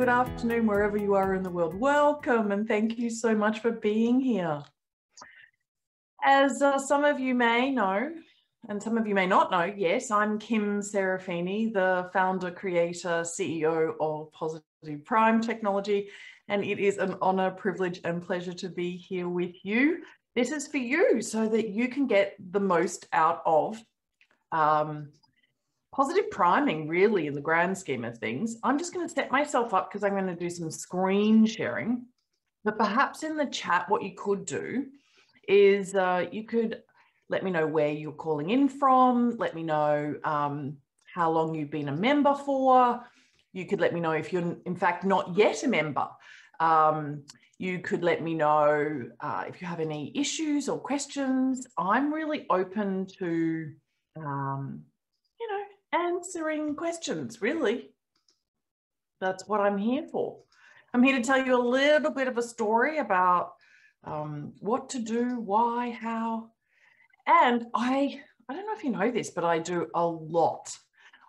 good afternoon, wherever you are in the world. Welcome and thank you so much for being here. As uh, some of you may know, and some of you may not know, yes, I'm Kim Serafini, the founder, creator, CEO of Positive Prime Technology, and it is an honor, privilege, and pleasure to be here with you. This is for you so that you can get the most out of um, positive priming, really, in the grand scheme of things. I'm just going to set myself up because I'm going to do some screen sharing. But perhaps in the chat, what you could do is uh, you could let me know where you're calling in from, let me know um, how long you've been a member for. You could let me know if you're, in fact, not yet a member. Um, you could let me know uh, if you have any issues or questions. I'm really open to um, answering questions, really. That's what I'm here for. I'm here to tell you a little bit of a story about um, what to do, why, how. And I, I don't know if you know this, but I do a lot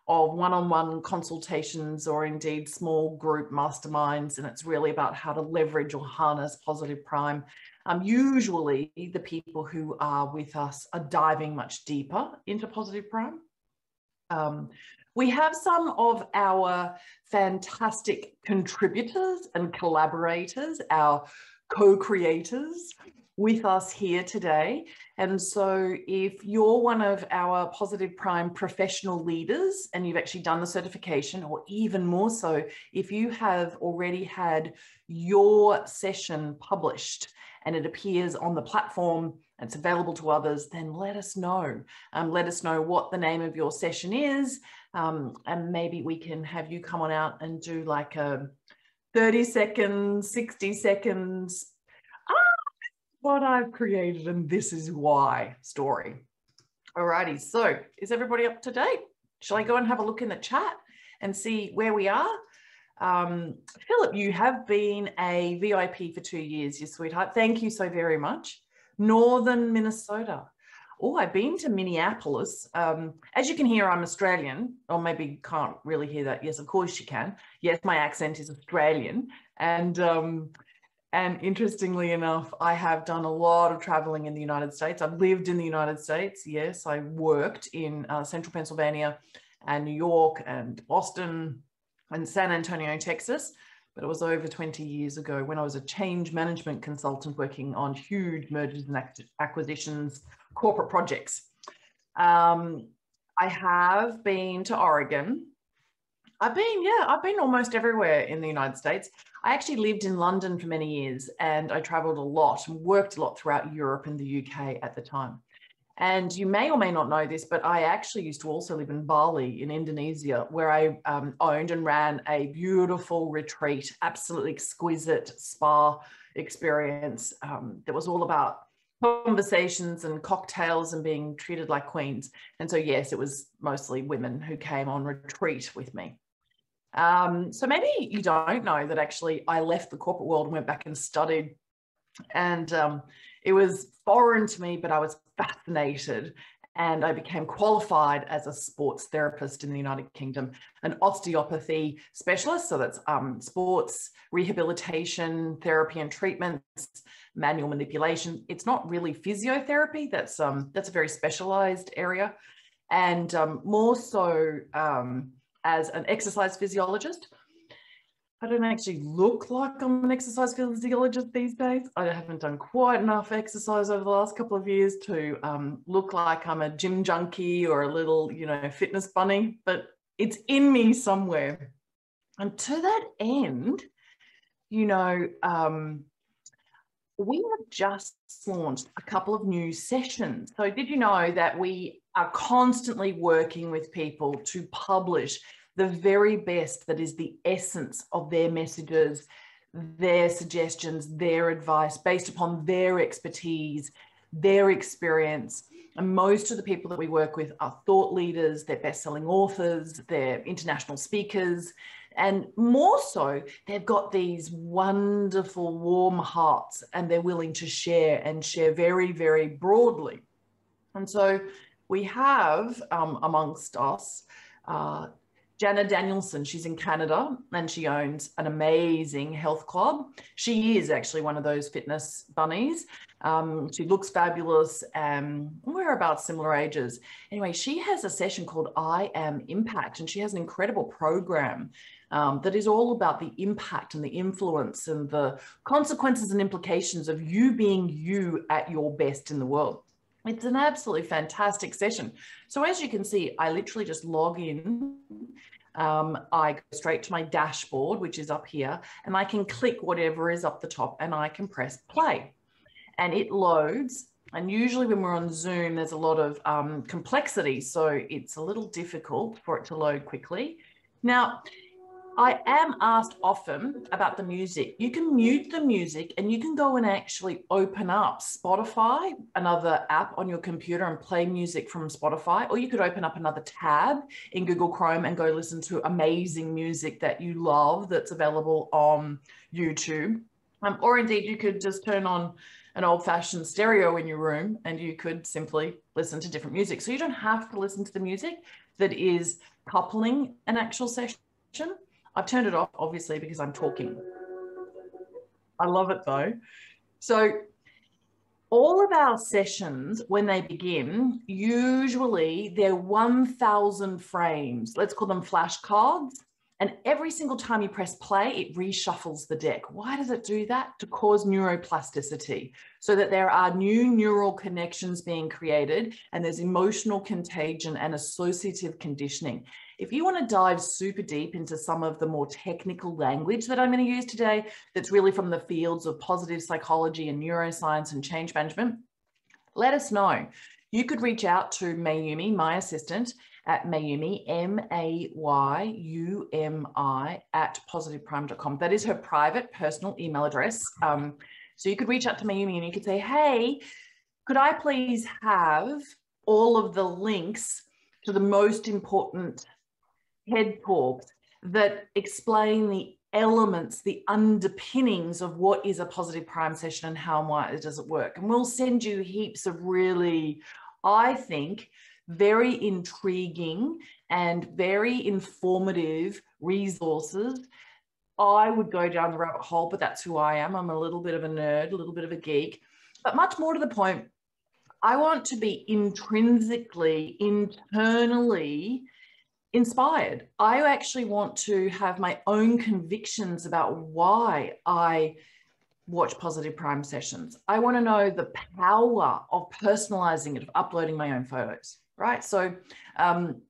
of one-on-one consultations or indeed small group masterminds. And it's really about how to leverage or harness positive prime. Um, usually the people who are with us are diving much deeper into positive prime. Um, we have some of our fantastic contributors and collaborators, our co-creators with us here today. And so if you're one of our Positive Prime professional leaders and you've actually done the certification, or even more so, if you have already had your session published and it appears on the platform it's available to others, then let us know. Um, let us know what the name of your session is. Um, and maybe we can have you come on out and do like a 30 seconds, 60 seconds. Ah, what I've created and this is why story. Alrighty, so is everybody up to date? Shall I go and have a look in the chat and see where we are? Um, Philip, you have been a VIP for two years, your sweetheart. Thank you so very much northern Minnesota. Oh, I've been to Minneapolis. Um, as you can hear, I'm Australian, or maybe you can't really hear that. Yes, of course you can. Yes, my accent is Australian. And um, and interestingly enough, I have done a lot of traveling in the United States. I've lived in the United States. Yes, I worked in uh, central Pennsylvania and New York and Boston and San Antonio, Texas but it was over 20 years ago when I was a change management consultant working on huge mergers and acquisitions, corporate projects. Um, I have been to Oregon. I've been, yeah, I've been almost everywhere in the United States. I actually lived in London for many years and I traveled a lot and worked a lot throughout Europe and the UK at the time. And you may or may not know this, but I actually used to also live in Bali in Indonesia, where I um, owned and ran a beautiful retreat, absolutely exquisite spa experience um, that was all about conversations and cocktails and being treated like queens. And so, yes, it was mostly women who came on retreat with me. Um, so maybe you don't know that actually I left the corporate world and went back and studied. And um, it was foreign to me, but I was fascinated and I became qualified as a sports therapist in the United Kingdom, an osteopathy specialist. So that's um, sports rehabilitation, therapy and treatments, manual manipulation. It's not really physiotherapy. That's um, that's a very specialized area, and um, more so um, as an exercise physiologist. I don't actually look like I'm an exercise physiologist these days. I haven't done quite enough exercise over the last couple of years to um, look like I'm a gym junkie or a little, you know, fitness bunny, but it's in me somewhere. And to that end, you know, um, we have just launched a couple of new sessions. So, did you know that we are constantly working with people to publish the very best that is the essence of their messages, their suggestions, their advice based upon their expertise, their experience. And most of the people that we work with are thought leaders, they're best-selling authors, they're international speakers, and more so, they've got these wonderful, warm hearts and they're willing to share and share very, very broadly. And so we have um, amongst us uh, Jana Danielson, she's in Canada and she owns an amazing health club. She is actually one of those fitness bunnies. Um, she looks fabulous. Um, we're about similar ages. Anyway, she has a session called I Am Impact, and she has an incredible program um, that is all about the impact and the influence and the consequences and implications of you being you at your best in the world. It's an absolutely fantastic session. So as you can see, I literally just log in. Um, I go straight to my dashboard, which is up here, and I can click whatever is up the top and I can press play. And it loads. And usually when we're on Zoom, there's a lot of um, complexity. So it's a little difficult for it to load quickly. Now, I am asked often about the music. You can mute the music and you can go and actually open up Spotify, another app on your computer, and play music from Spotify. Or you could open up another tab in Google Chrome and go listen to amazing music that you love that's available on YouTube. Um, or indeed, you could just turn on an old fashioned stereo in your room and you could simply listen to different music. So you don't have to listen to the music that is coupling an actual session I've turned it off, obviously, because I'm talking. I love it though. So all of our sessions, when they begin, usually they're 1,000 frames. Let's call them flashcards. And every single time you press play, it reshuffles the deck. Why does it do that? To cause neuroplasticity, so that there are new neural connections being created and there's emotional contagion and associative conditioning. If you want to dive super deep into some of the more technical language that I'm going to use today, that's really from the fields of positive psychology and neuroscience and change management, let us know. You could reach out to Mayumi, my assistant, at Mayumi, M-A-Y-U-M-I, at positiveprime.com. That is her private personal email address. Um, so you could reach out to Mayumi and you could say, hey, could I please have all of the links to the most important TED talks that explain the elements, the underpinnings of what is a positive prime session and how might does it work. And we'll send you heaps of really, I think, very intriguing and very informative resources. I would go down the rabbit hole, but that's who I am. I'm a little bit of a nerd, a little bit of a geek, but much more to the point, I want to be intrinsically, internally inspired. I actually want to have my own convictions about why I watch positive prime sessions. I want to know the power of personalizing it, of uploading my own photos, right? So um,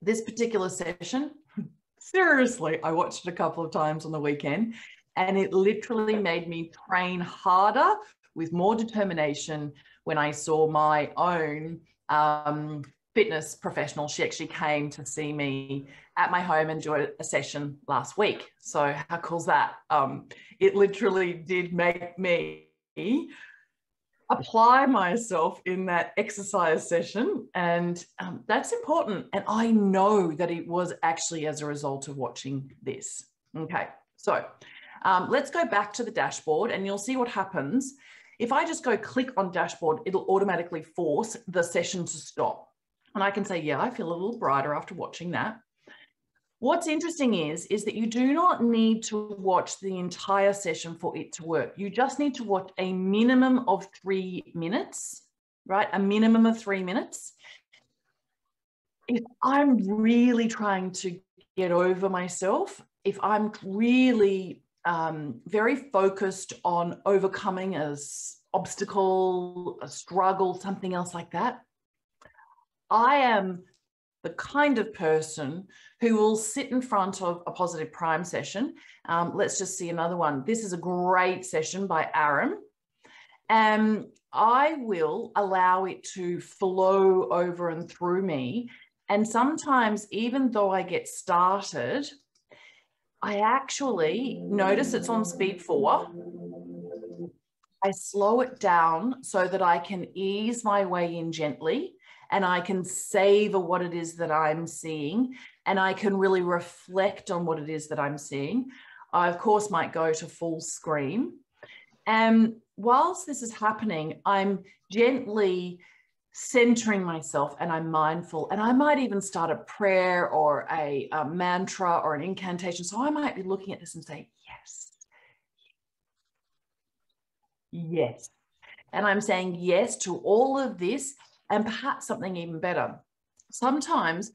this particular session, seriously, I watched it a couple of times on the weekend and it literally made me train harder with more determination when I saw my own um, fitness professional. She actually came to see me at my home and joined a session last week. So how cool's that? Um, it literally did make me apply myself in that exercise session. And um, that's important. And I know that it was actually as a result of watching this. Okay, so um, let's go back to the dashboard and you'll see what happens. If I just go click on dashboard, it'll automatically force the session to stop. And I can say, yeah, I feel a little brighter after watching that. What's interesting is, is that you do not need to watch the entire session for it to work. You just need to watch a minimum of three minutes, right? A minimum of three minutes. If I'm really trying to get over myself, if I'm really um, very focused on overcoming a obstacle, a struggle, something else like that, I am the kind of person who will sit in front of a positive prime session. Um, let's just see another one. This is a great session by Aaron. And I will allow it to flow over and through me. And sometimes, even though I get started, I actually notice it's on speed four. I slow it down so that I can ease my way in gently and I can savor what it is that I'm seeing and I can really reflect on what it is that I'm seeing. I, of course, might go to full screen. And whilst this is happening, I'm gently centering myself and I'm mindful. And I might even start a prayer or a, a, mantra or an incantation. So I might be looking at this and say, yes. Yes. And I'm saying yes to all of this and perhaps something even better. Sometimes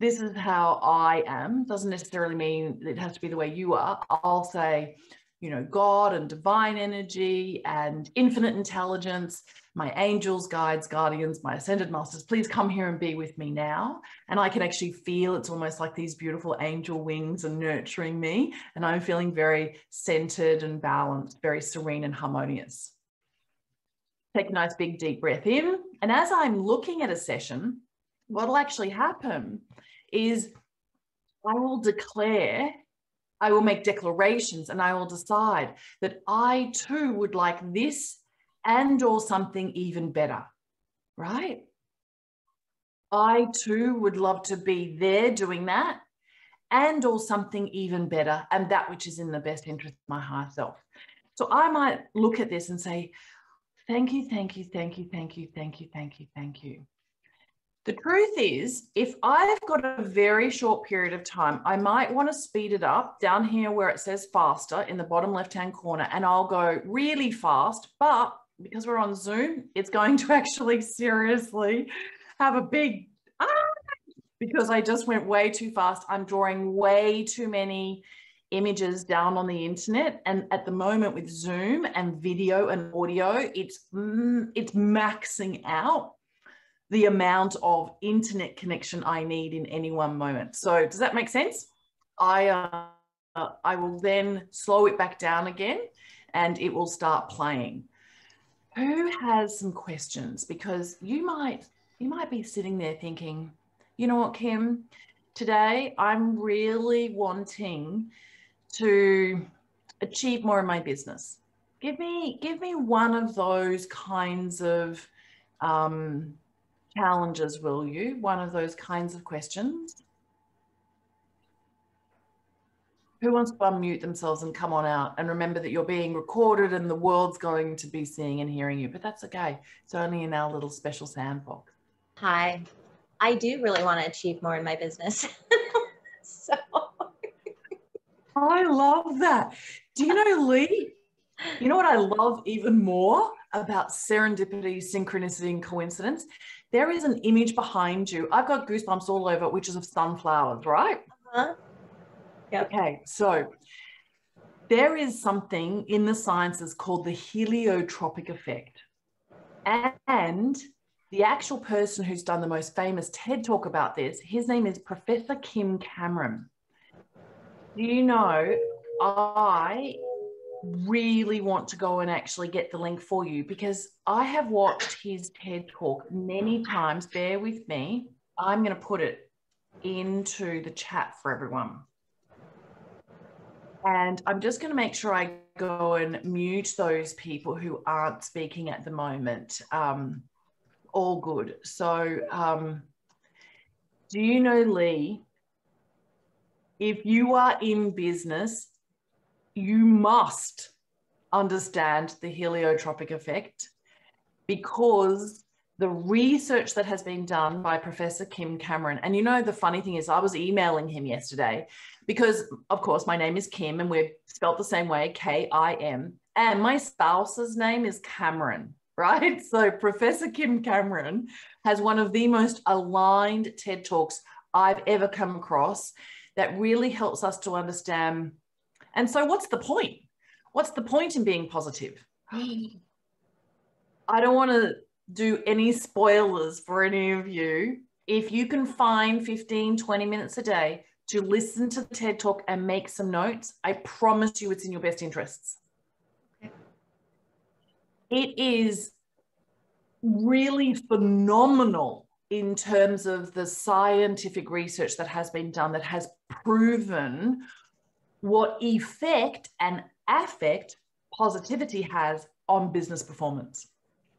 this is how I am, doesn't necessarily mean it has to be the way you are. I'll say, you know, God and divine energy and infinite intelligence, my angels, guides, guardians, my ascended masters, please come here and be with me now. And I can actually feel it's almost like these beautiful angel wings are nurturing me. And I'm feeling very centered and balanced, very serene and harmonious. Take a nice big deep breath in. And as I'm looking at a session, what'll actually happen is I will declare I will make declarations and I will decide that I too would like this and or something even better, right? I too would love to be there doing that and or something even better and that which is in the best interest of my higher self. So I might look at this and say, thank you, thank you, thank you, thank you, thank you, thank you, thank you. The truth is, if I've got a very short period of time, I might want to speed it up down here where it says faster in the bottom left-hand corner, and I'll go really fast. But because we're on Zoom, it's going to actually seriously have a big, ah, because I just went way too fast. I'm drawing way too many images down on the internet and at the moment with zoom and video and audio it's mm, it's maxing out the amount of internet connection I need in any one moment. So does that make sense? I, uh, I will then slow it back down again and it will start playing. Who has some questions? Because you might, you might be sitting there thinking, you know what, Kim, today I'm really wanting to achieve more in my business. Give me, give me one of those kinds of um, challenges, will you? One of those kinds of questions. Who wants to unmute themselves and come on out and remember that you're being recorded and the world's going to be seeing and hearing you, but that's okay. It's only in our little special sandbox. Hi, I do really want to achieve more in my business. I love that. Do you know, Lee? You know what I love even more about serendipity, synchronicity, and coincidence? there is an image behind you. I've got goosebumps all over, which is of sunflowers, right? Uh-huh. Yep. Okay, so there is something in the sciences called the heliotropic effect. And the actual person who's done the most famous TED talk about this, his name is Professor Kim Cameron. You know, I really want to go and actually get the link for you because I have watched his TED talk many times. Bear with me. I'm going to put it into the chat for everyone. And I'm just going to make sure I go and mute those people who aren't speaking at the moment. Um, all good. So, um, do you know, Lee, if you are in business, you must understand the heliotropic effect because the research that has been done by Professor Kim Cameron, and you know, the funny thing is, I was emailing him yesterday because, of course, my name is Kim and we're spelt the same way K I M, and my spouse's name is Cameron, right? So, Professor Kim Cameron has one of the most aligned TED Talks I've ever come across that really helps us to understand and so, what's the point? What's the point in being positive? I don't want to do any spoilers for any of you. If you can find 15, 20 minutes a day to listen to the TED Talk and make some notes, I promise you it's in your best interests. It is really phenomenal in terms of the scientific research that has been done that has proven what effect and affect positivity has on business performance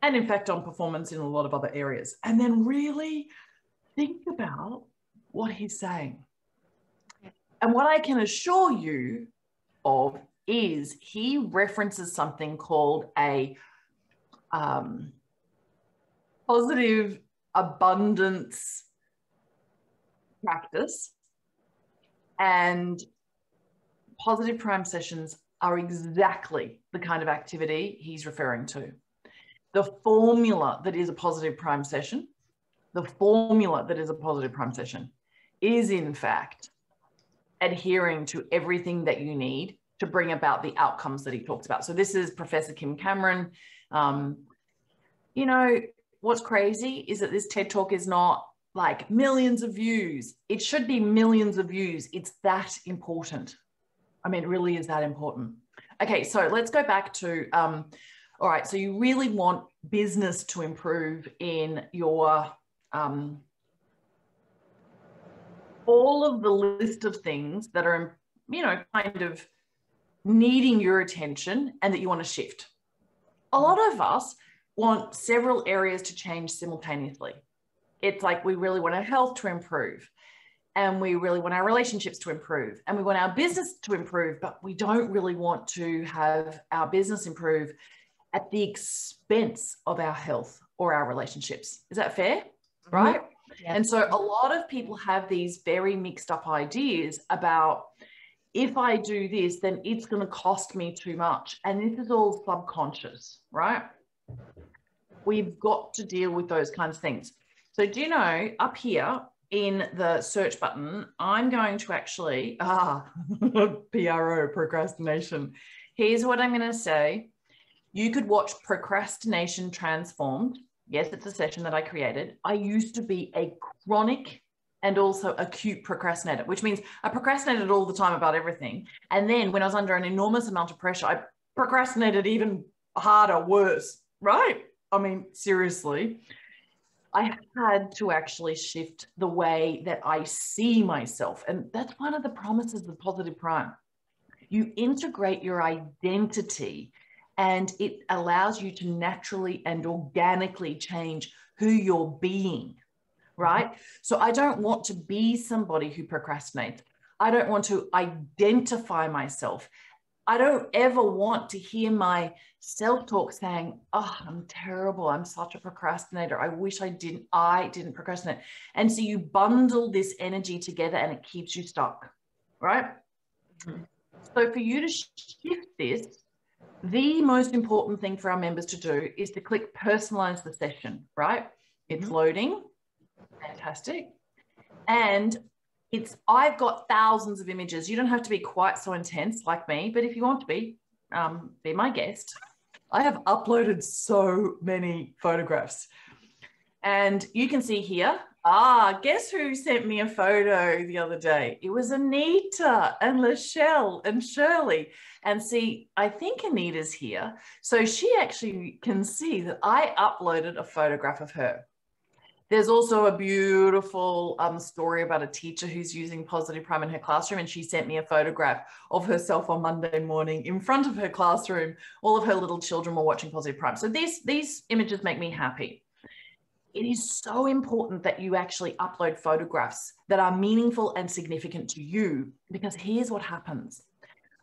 and in fact on performance in a lot of other areas. And then really think about what he's saying. And what i can assure you of is he references something called a um, positive abundance practice and positive prime sessions are exactly the kind of activity he's referring to. The formula that is a positive prime session, the formula that is a positive prime session is in fact adhering to everything that you need to bring about the outcomes that he talks about. So this is Professor Kim Cameron. Um, you know, what's crazy is that this TED talk is not like millions of views. It should be millions of views. It's that important. I mean, it really is that important. Okay, so let's go back to, um, all right, so you really want business to improve in your, um, all of the list of things that are, you know, kind of needing your attention and that you want to shift. A lot of us want several areas to change simultaneously. It's like we really want our health to improve and we really want our relationships to improve and we want our business to improve, but we don't really want to have our business improve at the expense of our health or our relationships. Is that fair? Mm-hmm. Right. Yeah. And so a lot of people have these very mixed up ideas about if I do this, then it's going to cost me too much. And this is all subconscious, right? We've got to deal with those kinds of things. So, do you know up here in the search button, I'm going to actually, ah, PRO, procrastination. Here's what I'm going to say. You could watch Procrastination Transformed. Yes, it's a session that I created. I used to be a chronic and also acute procrastinator, which means I procrastinated all the time about everything. And then when I was under an enormous amount of pressure, I procrastinated even harder, worse, right? I mean, seriously. I had to actually shift the way that I see myself. And that's one of the promises of Positive Prime. You integrate your identity and it allows you to naturally and organically change who you're being, right? So I don't want to be somebody who procrastinates. I don't want to identify myself. I don't ever want to hear my self talk saying, Oh, I'm terrible. I'm such a procrastinator. I wish I didn't, I didn't procrastinate. And so you bundle this energy together and it keeps you stuck, right? Mm-hmm. So for you to shift this, the most important thing for our members to do is to click personalize the session, right? It's mm-hmm. loading. Fantastic. And it's I've got thousands of images. You don't have to be quite so intense like me, but if you want to be, um, be my guest. I have uploaded so many photographs. And you can see here, ah, guess who sent me a photo the other day? It was Anita and Lachelle and Shirley. And see, I think Anita's here. So she actually can see that I uploaded a photograph of her. There's also a beautiful um, story about a teacher who's using Positive Prime in her classroom, and she sent me a photograph of herself on Monday morning in front of her classroom. All of her little children were watching Positive Prime. So these, these images make me happy. It is so important that you actually upload photographs that are meaningful and significant to you, because here's what happens.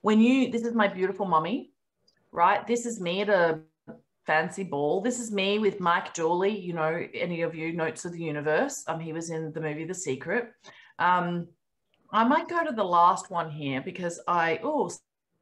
When you, this is my beautiful mummy, right? This is me at a fancy ball. This is me with Mike Dooley. You know, any of you Notes of the Universe. Um, he was in the movie The Secret. Um, I might go to the last one here because I oh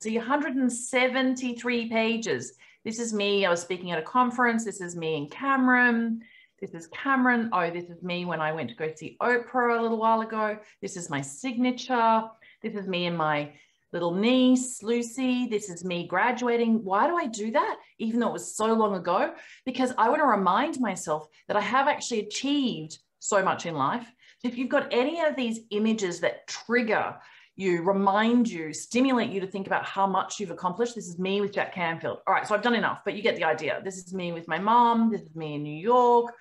see 173 pages. This is me. I was speaking at a conference. This is me in Cameron. This is Cameron. Oh, this is me when I went to go see Oprah a little while ago. This is my signature. This is me in my little niece, Lucy, this is me graduating. Why do I do that? Even though it was so long ago? Because I want to remind myself that I have actually achieved so much in life. If you've got any of these images that trigger you, remind you, stimulate you to think about how much you've accomplished. This is me with Jack Canfield. All right, so I've done enough, but you get the idea. This is me with my mom. This is me in New York.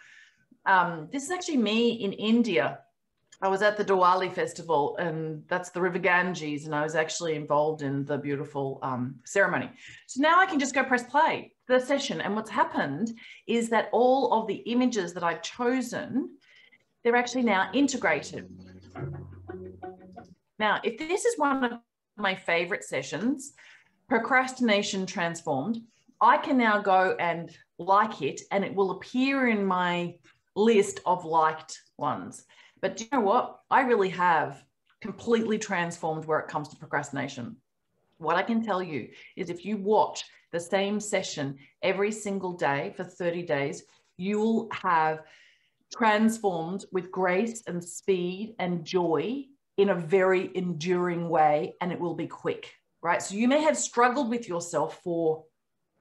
Um, this is actually me in India I was at the Diwali festival, and that's the River Ganges, and I was actually involved in the beautiful um, ceremony. So now I can just go press play the session, and what's happened is that all of the images that I've chosen, they're actually now integrated. Now, if this is one of my favorite sessions, procrastination transformed, I can now go and like it and it will appear in my list of liked ones. But do you know what? I really have completely transformed where it comes to procrastination. What I can tell you is if you watch the same session every single day for 30 days, you will have transformed with grace and speed and joy in a very enduring way, and it will be quick, right? So you may have struggled with yourself for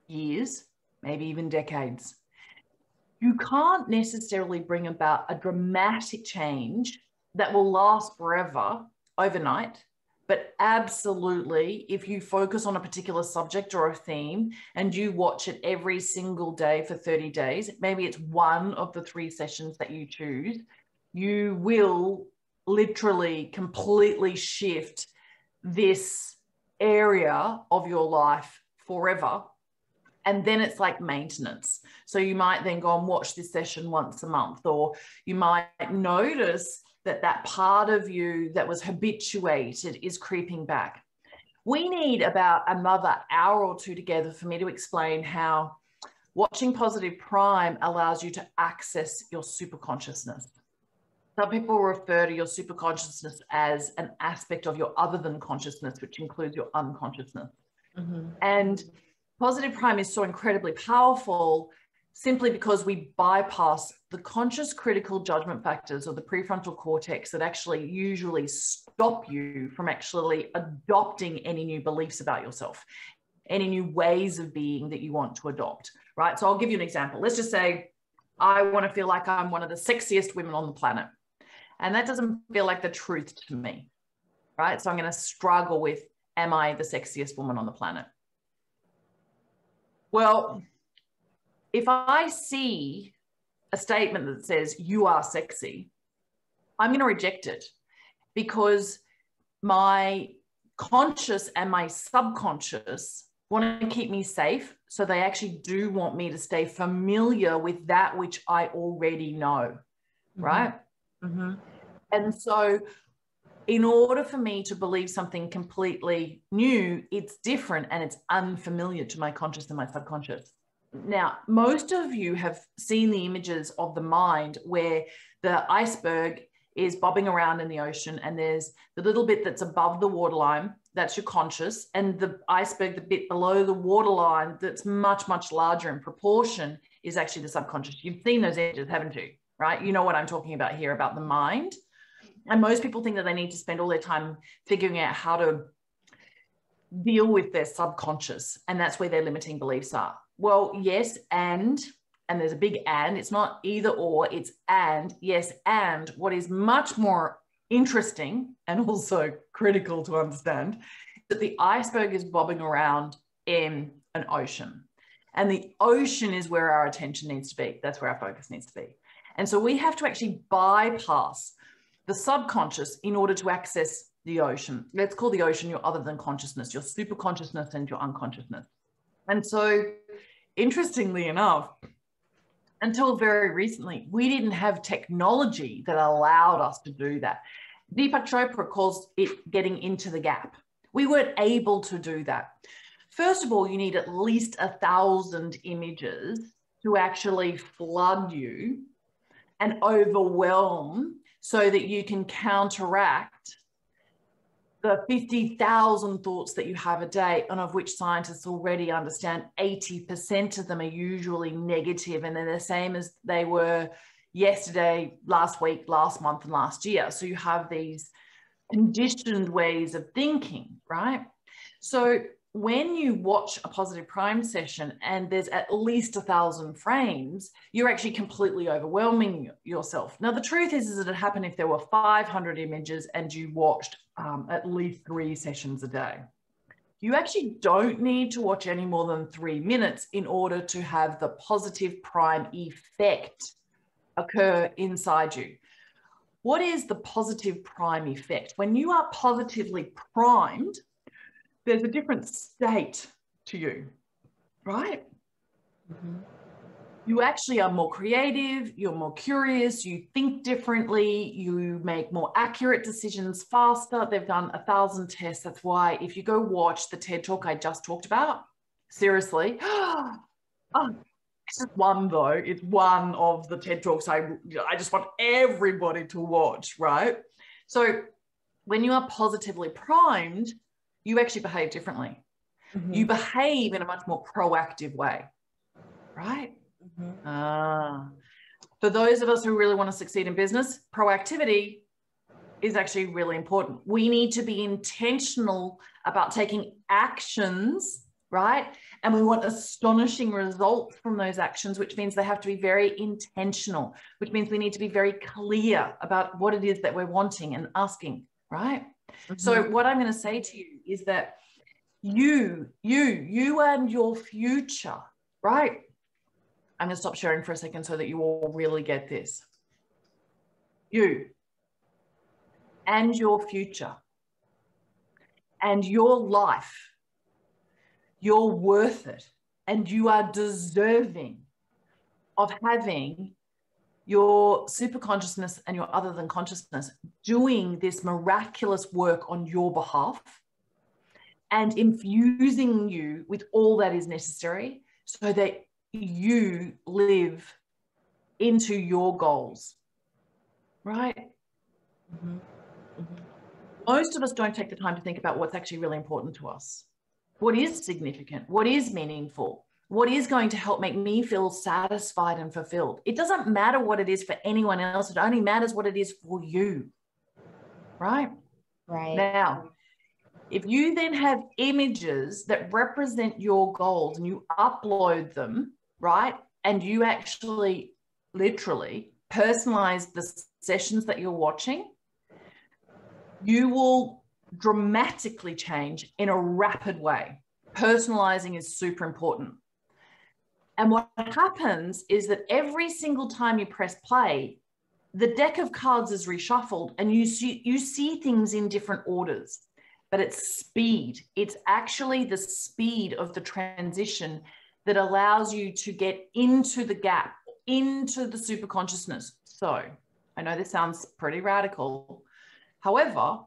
years, maybe even decades. You can't necessarily bring about a dramatic change that will last forever overnight but absolutely, if you focus on a particular subject or a theme and you watch it every single day for 30 days, maybe it's one of the three sessions that you choose, you will literally completely shift this area of your life forever. And then it's like maintenance. So you might then go and watch this session once a month, or you might notice that that part of you that was habituated is creeping back. We need about another hour or two together for me to explain how watching Positive Prime allows you to access your super consciousness. Some people refer to your super consciousness as an aspect of your other than consciousness, which includes your unconsciousness. Mm-hmm. And Positive Prime is so incredibly powerful simply because we bypass the conscious critical judgment factors or the prefrontal cortex that actually usually stop you from actually adopting any new beliefs about yourself, any new ways of being that you want to adopt, right? So I'll give you an example. Let's just say I want to feel like I'm one of the sexiest women on the planet. And that doesn't feel like the truth to me, right? So I'm going to struggle with, am I the sexiest woman on the planet? Well, if I see a statement that says you are sexy, I'm going to reject it because my conscious and my subconscious want to keep me safe. So they actually do want me to stay familiar with that which I already know. Mm-hmm. Right. Mm-hmm. And so, in order for me to believe something completely new, it's different and it's unfamiliar to my conscious and my subconscious. Now, most of you have seen the images of the mind where the iceberg is bobbing around in the ocean and there's the little bit that's above the waterline, that's your conscious, and the iceberg, the bit below the waterline that's much, much larger in proportion is actually the subconscious. You've seen those images, haven't you? Right? You know what I'm talking about here about the mind. And most people think that they need to spend all their time figuring out how to deal with their subconscious. And that's where their limiting beliefs are. Well, yes, and, and there's a big and, it's not either or, it's and, yes, and what is much more interesting and also critical to understand that the iceberg is bobbing around in an ocean. And the ocean is where our attention needs to be. That's where our focus needs to be. And so we have to actually bypass the subconscious in order to access the ocean. Let's call the ocean your other than consciousness, your super consciousness and your unconsciousness. And so interestingly enough, until very recently, we didn't have technology that allowed us to do that. Deepak Chopra calls it getting into the gap. We weren't able to do that. First of all, you need at least a thousand images to actually flood you and overwhelm so that you can counteract the 50,000 thoughts that you have a day, and of which scientists already understand 80% of them are usually negative, and they're the same as they were yesterday, last week, last month, and last year. So you have these conditioned ways of thinking, right? So when you watch a positive prime session and there's at least a thousand frames, you're actually completely overwhelming yourself. Now, the truth is, is that it happened if there were 500 images and you watched um, at least three sessions a day. You actually don't need to watch any more than three minutes in order to have the positive prime effect occur inside you. What is the positive prime effect? When you are positively primed, there's a different state to you, right? Mm-hmm. You actually are more creative, you're more curious, you think differently, you make more accurate decisions faster. They've done a thousand tests. That's why if you go watch the TED talk I just talked about, Seriously. oh, it's just one though. It's one of the TED Talks I, I just want everybody to watch, right? So when you are positively primed, you actually behave differently. Mm-hmm. You behave in a much more proactive way, right? Mm-hmm. Ah. For those of us who really want to succeed in business, proactivity is actually really important. We need to be intentional about taking actions, right? And we want astonishing results from those actions, which means they have to be very intentional, which means we need to be very clear about what it is that we're wanting and asking, right? Mm-hmm. So, what I'm going to say to you is that you, you, you and your future, right? I'm going to stop sharing for a second so that you all really get this. You and your future and your life, you're worth it and you are deserving of having your super consciousness and your other than consciousness doing this miraculous work on your behalf and infusing you with all that is necessary so that you live into your goals, right? Mm-hmm. Mm-hmm. Most of us don't take the time to think about what's actually really important to us. What is significant? What is meaningful? What is going to help make me feel satisfied and fulfilled? It doesn't matter what it is for anyone else. It only matters what it is for you. Right? Right. Now, if you then have images that represent your goals and you upload them, right? And you actually literally personalize the sessions that you're watching, you will dramatically change in a rapid way. Personalizing is super important. And what happens is that every single time you press play, the deck of cards is reshuffled and you see, you see things in different orders but it's speed. It's actually the speed of the transition that allows you to get into the gap, into the super consciousness. So I know this sounds pretty radical. However,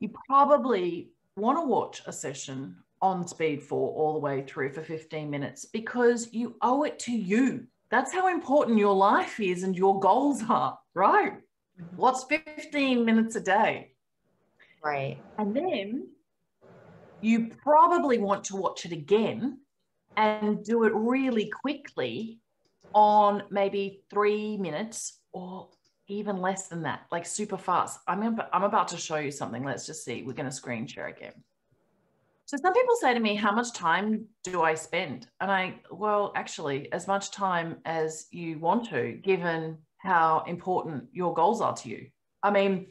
you probably want to watch a session on speed four all the way through for 15 minutes because you owe it to you. That's how important your life is and your goals are, right? Mm-hmm. What's 15 minutes a day? Right. And then you probably want to watch it again and do it really quickly on maybe three minutes or even less than that, like super fast. I'm, I'm about to show you something. Let's just see. We're going to screen share again. So some people say to me, how much time do I spend? And I, well, actually, as much time as you want to, given how important your goals are to you. I mean,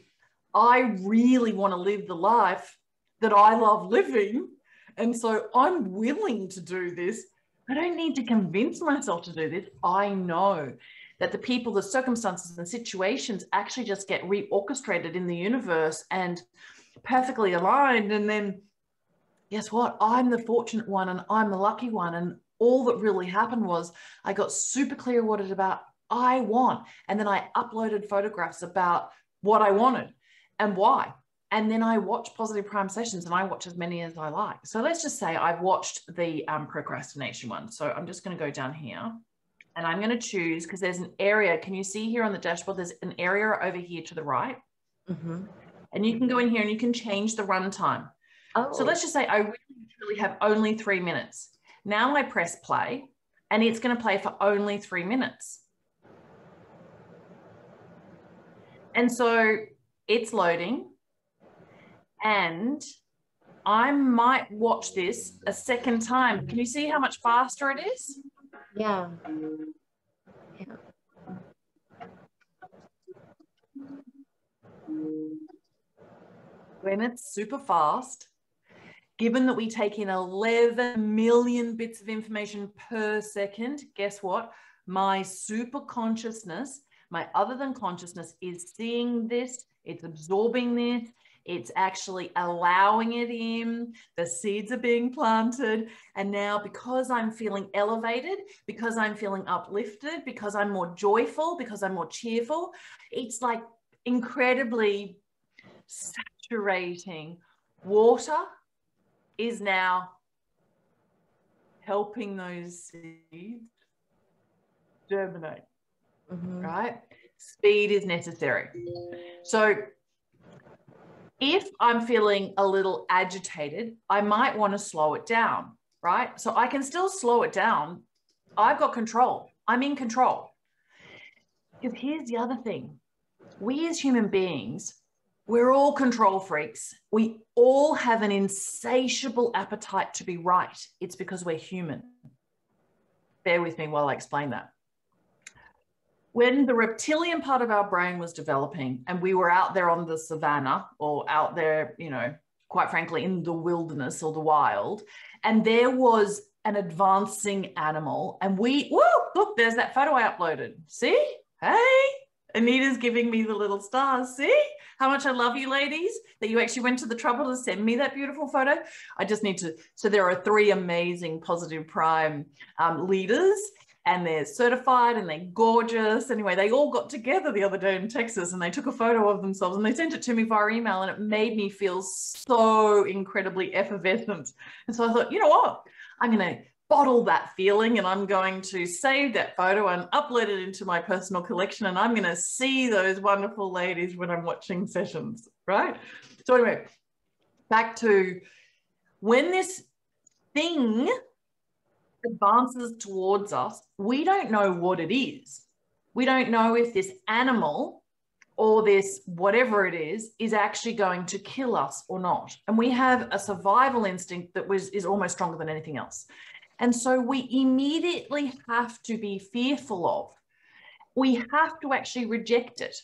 I really want to live the life that I love living. And so I'm willing to do this. I don't need to convince myself to do this. I know that the people, the circumstances, and situations actually just get reorchestrated in the universe and perfectly aligned. And then guess what? I'm the fortunate one and I'm the lucky one. And all that really happened was I got super clear what it about I want. And then I uploaded photographs about what I wanted and why. And then I watch positive prime sessions and I watch as many as I like. So let's just say I've watched the um, procrastination one. So I'm just going to go down here and I'm going to choose because there's an area. Can you see here on the dashboard? There's an area over here to the right. Mm-hmm. And you can go in here and you can change the runtime. Oh. So let's just say I really, really have only three minutes. Now I press play and it's going to play for only three minutes. And so it's loading and I might watch this a second time. Can you see how much faster it is? Yeah. yeah. When it's super fast, given that we take in 11 million bits of information per second, guess what? My super consciousness, my other than consciousness is seeing this it's absorbing this. It's actually allowing it in. The seeds are being planted. And now, because I'm feeling elevated, because I'm feeling uplifted, because I'm more joyful, because I'm more cheerful, it's like incredibly saturating. Water is now helping those seeds germinate, mm-hmm. right? Speed is necessary. So if I'm feeling a little agitated, I might want to slow it down, right? So I can still slow it down. I've got control. I'm in control. Because here's the other thing we as human beings, we're all control freaks. We all have an insatiable appetite to be right. It's because we're human. Bear with me while I explain that when the reptilian part of our brain was developing and we were out there on the savannah or out there, you know, quite frankly, in the wilderness or the wild, and there was an advancing animal, and we, whoa, look, there's that photo I uploaded. See? Hey, Anita's giving me the little stars. See how much I love you, ladies, that you actually went to the trouble to send me that beautiful photo. I just need to. So, there are three amazing positive prime um, leaders and they're certified and they're gorgeous. Anyway, they all got together the other day in Texas and they took a photo of themselves and they sent it to me via email and it made me feel so incredibly effervescent. And so I thought, you know what? I'm going to bottle that feeling and I'm going to save that photo and upload it into my personal collection and I'm going to see those wonderful ladies when I'm watching sessions, right? So anyway, back to when this thing advances towards us, we don't know what it is. We don't know if this animal or this whatever it is is actually going to kill us or not. And we have a survival instinct that was is almost stronger than anything else. And so we immediately have to be fearful of. We have to actually reject it.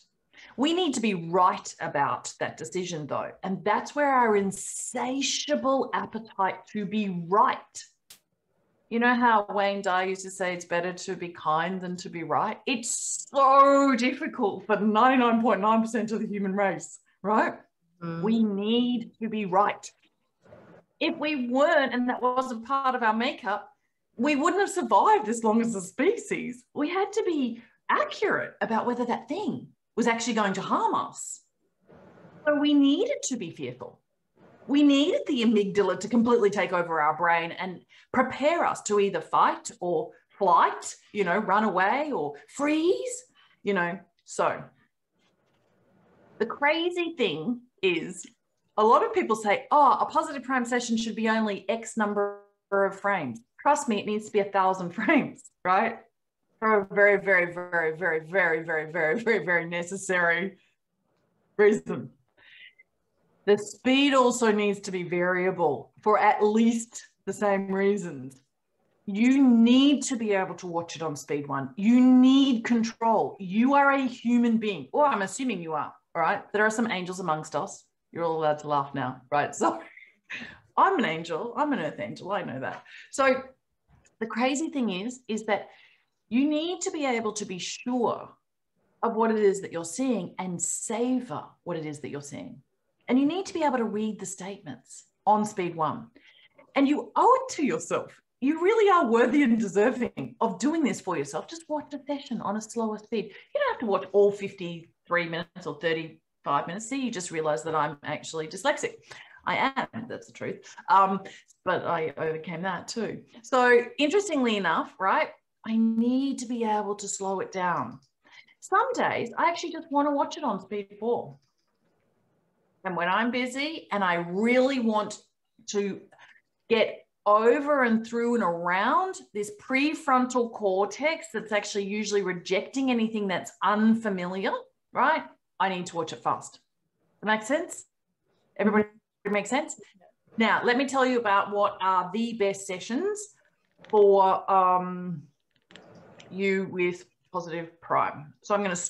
We need to be right about that decision, though. And that's where our insatiable appetite to be right you know how Wayne Dyer used to say it's better to be kind than to be right? It's so difficult for 99.9% of the human race, right? Mm. We need to be right. If we weren't, and that wasn't part of our makeup, we wouldn't have survived as long as a species. We had to be accurate about whether that thing was actually going to harm us. So we needed to be fearful we needed the amygdala to completely take over our brain and prepare us to either fight or flight, you know, run away or freeze, you know. So the crazy thing is a lot of people say, oh, a positive prime session should be only X number of frames. Trust me, it needs to be a thousand frames, right? For a very, very, very, very, very, very, very, very, very necessary reason. The speed also needs to be variable for at least the same reasons. You need to be able to watch it on speed one. You need control. You are a human being, or I'm assuming you are. All right. There are some angels amongst us. You're all allowed to laugh now, right? So I'm an angel. I'm an earth angel. I know that. So the crazy thing is, is that you need to be able to be sure of what it is that you're seeing and savor what it is that you're seeing. And you need to be able to read the statements on speed one. And you owe it to yourself. You really are worthy and deserving of doing this for yourself. Just watch a session on a slower speed. You don't have to watch all 53 minutes or 35 minutes. See, you just realize that I'm actually dyslexic. I am, that's the truth. Um, but I overcame that too. So, interestingly enough, right, I need to be able to slow it down. Some days I actually just want to watch it on speed four. And when I'm busy and I really want to get over and through and around this prefrontal cortex that's actually usually rejecting anything that's unfamiliar, right? I need to watch it fast. That makes sense? Everybody make sense? Now, let me tell you about what are the best sessions for um, you with positive prime. So I'm going to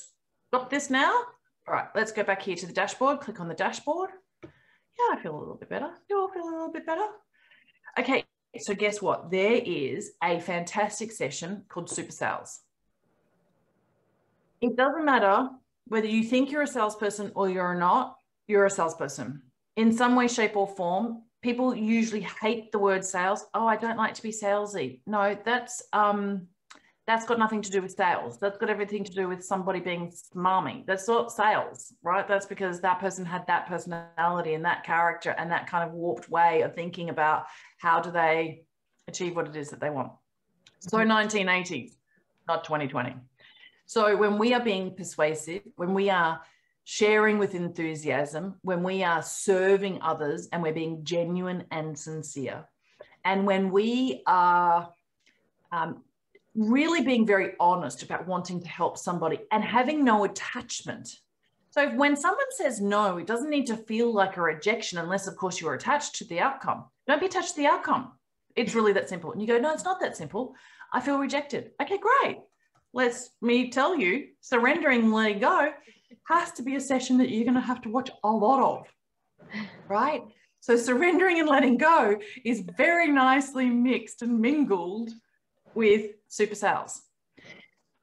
stop this now all right, let's go back here to the dashboard. Click on the dashboard. Yeah, I feel a little bit better. You all feel a little bit better? Okay, so guess what? There is a fantastic session called Super Sales. It doesn't matter whether you think you're a salesperson or you're not, you're a salesperson. In some way, shape, or form, people usually hate the word sales. Oh, I don't like to be salesy. No, that's um, that's got nothing to do with sales. That's got everything to do with somebody being smarmy. That's not sales, right? That's because that person had that personality and that character and that kind of warped way of thinking about how do they achieve what it is that they want. So 1980s, not 2020. So when we are being persuasive, when we are sharing with enthusiasm, when we are serving others and we're being genuine and sincere, and when we are um, really being very honest about wanting to help somebody and having no attachment. So when someone says no, it doesn't need to feel like a rejection unless, of course, you're attached to the outcome. Don't be attached to the outcome. It's really that simple. And you go, no, it's not that simple. I feel rejected. Okay, great. Let's me tell you, surrendering, letting go has to be a session that you're going to have to watch a lot of, right? So surrendering and letting go is very nicely mixed and mingled with super sales.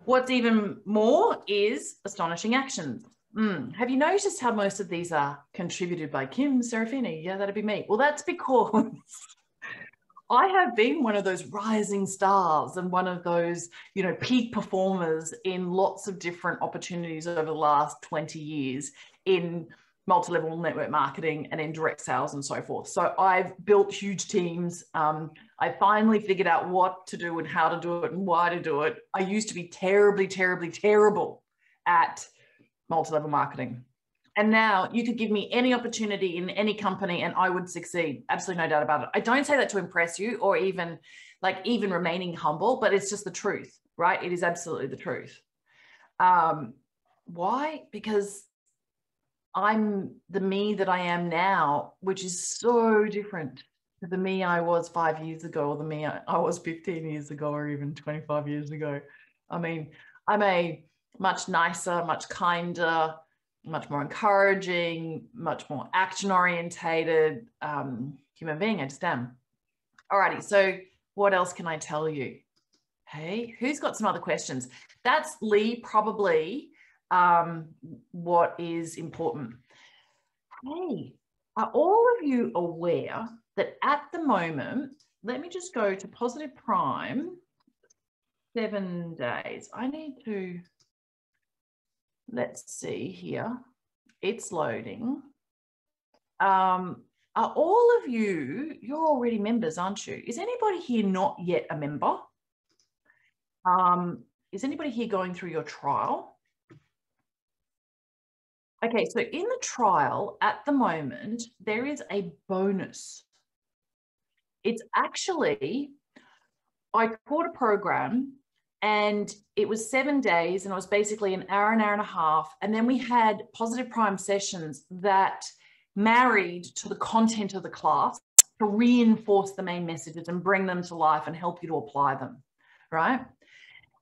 What's even more is astonishing actions. Mm. Have you noticed how most of these are contributed by Kim Serafini? Yeah, that'd be me. Well, that's because I have been one of those rising stars and one of those, you know, peak performers in lots of different opportunities over the last 20 years in multi-level network marketing and in direct sales and so forth. So I've built huge teams. Um, I finally figured out what to do and how to do it and why to do it. I used to be terribly, terribly, terrible at multi-level marketing. And now you could give me any opportunity in any company and I would succeed. Absolutely no doubt about it. I don't say that to impress you or even like even remaining humble, but it's just the truth, right? It is absolutely the truth. Um, why? Because I'm the me that I am now, which is so different to the me I was five years ago or the me I, was 15 years ago or even 25 years ago. I mean, I'm a much nicer, much kinder, much more encouraging, much more action orientated um, human being. I just am. Alrighty, so what else can I tell you? Hey, who's got some other questions? That's Lee, probably um, what is important. Hey, are all of you aware that at the moment, let me just go to positive prime, seven days. I need to let's see here. It's loading. Um, are all of you, you're already members, aren't you? Is anybody here not yet a member? Um, is anybody here going through your trial? Okay, so in the trial at the moment, there is a bonus. It's actually, I taught a program and it was seven days and it was basically an hour an hour and a half. And then we had positive prime sessions that married to the content of the class to reinforce the main messages and bring them to life and help you to apply them right?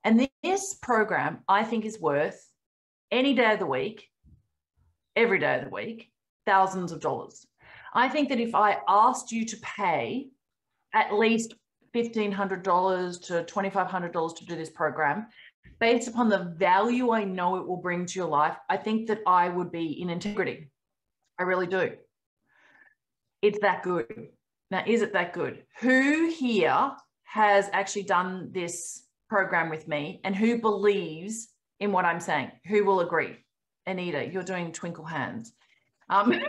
And this program i think is worth any day of the week every day of the week thousands of dollars i think that if i asked you to pay at least $1,500 to $2,500 to do this program, based upon the value I know it will bring to your life, I think that I would be in integrity. I really do. It's that good. Now, is it that good? Who here has actually done this program with me and who believes in what I'm saying? Who will agree? Anita, you're doing twinkle hands. Um,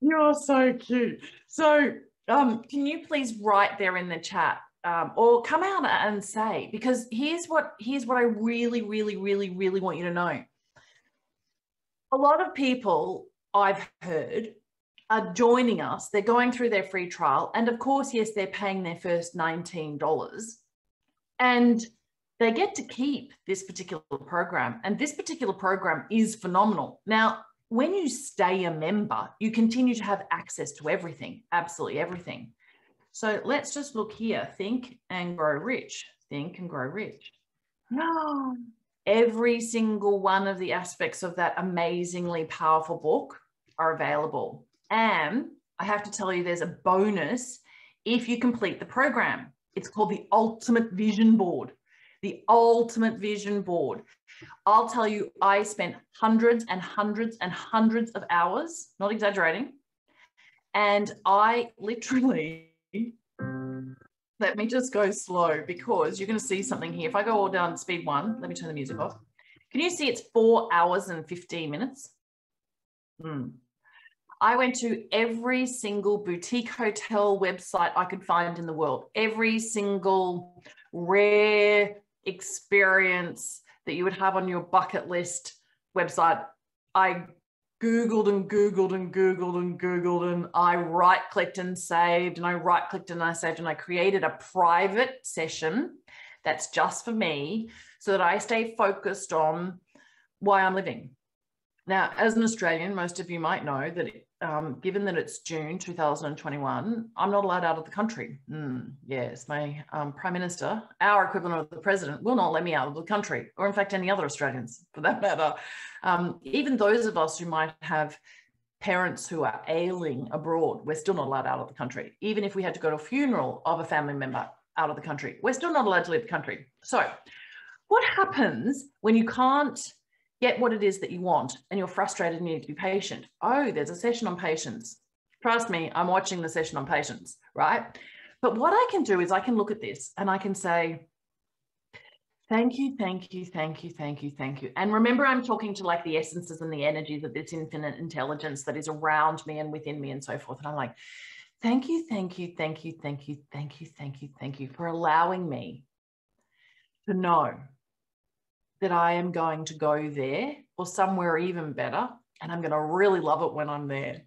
you're so cute. So um, can you please write there in the chat um, or come out and say because here's what here's what I really really really really want you to know. A lot of people I've heard are joining us. They're going through their free trial, and of course, yes, they're paying their first nineteen dollars, and they get to keep this particular program. And this particular program is phenomenal. Now, when you stay a member, you continue to have access to everything, absolutely everything. So let's just look here think and grow rich. Think and grow rich. No. Every single one of the aspects of that amazingly powerful book are available. And I have to tell you, there's a bonus if you complete the program. It's called the Ultimate Vision Board. The Ultimate Vision Board. I'll tell you, I spent hundreds and hundreds and hundreds of hours, not exaggerating. And I literally, let me just go slow because you're going to see something here. If I go all down speed one, let me turn the music off. Can you see it's four hours and 15 minutes? Hmm. I went to every single boutique hotel website I could find in the world, every single rare experience that you would have on your bucket list website. I Googled and Googled and Googled and Googled and I right clicked and saved and I right clicked and I saved and I created a private session that's just for me so that I stay focused on why I'm living. Now, as an Australian, most of you might know that um, given that it's June 2021, I'm not allowed out of the country. Mm, yes, my um, Prime Minister, our equivalent of the President, will not let me out of the country, or in fact, any other Australians for that matter. Um, even those of us who might have parents who are ailing abroad, we're still not allowed out of the country. Even if we had to go to a funeral of a family member out of the country, we're still not allowed to leave the country. So, what happens when you can't get what it is that you want and you're frustrated and you need to be patient. Oh, there's a session on patience. Trust me, I'm watching the session on patience, right? But what I can do is I can look at this and I can say, thank you, thank you, thank you, thank you, thank you. And remember, I'm talking to like the essences and the energies of this infinite intelligence that is around me and within me and so forth. And I'm like, thank you, thank you, thank you, thank you, thank you, thank you, thank you for allowing me to know that I am going to go there or somewhere even better. And I'm going to really love it when I'm there.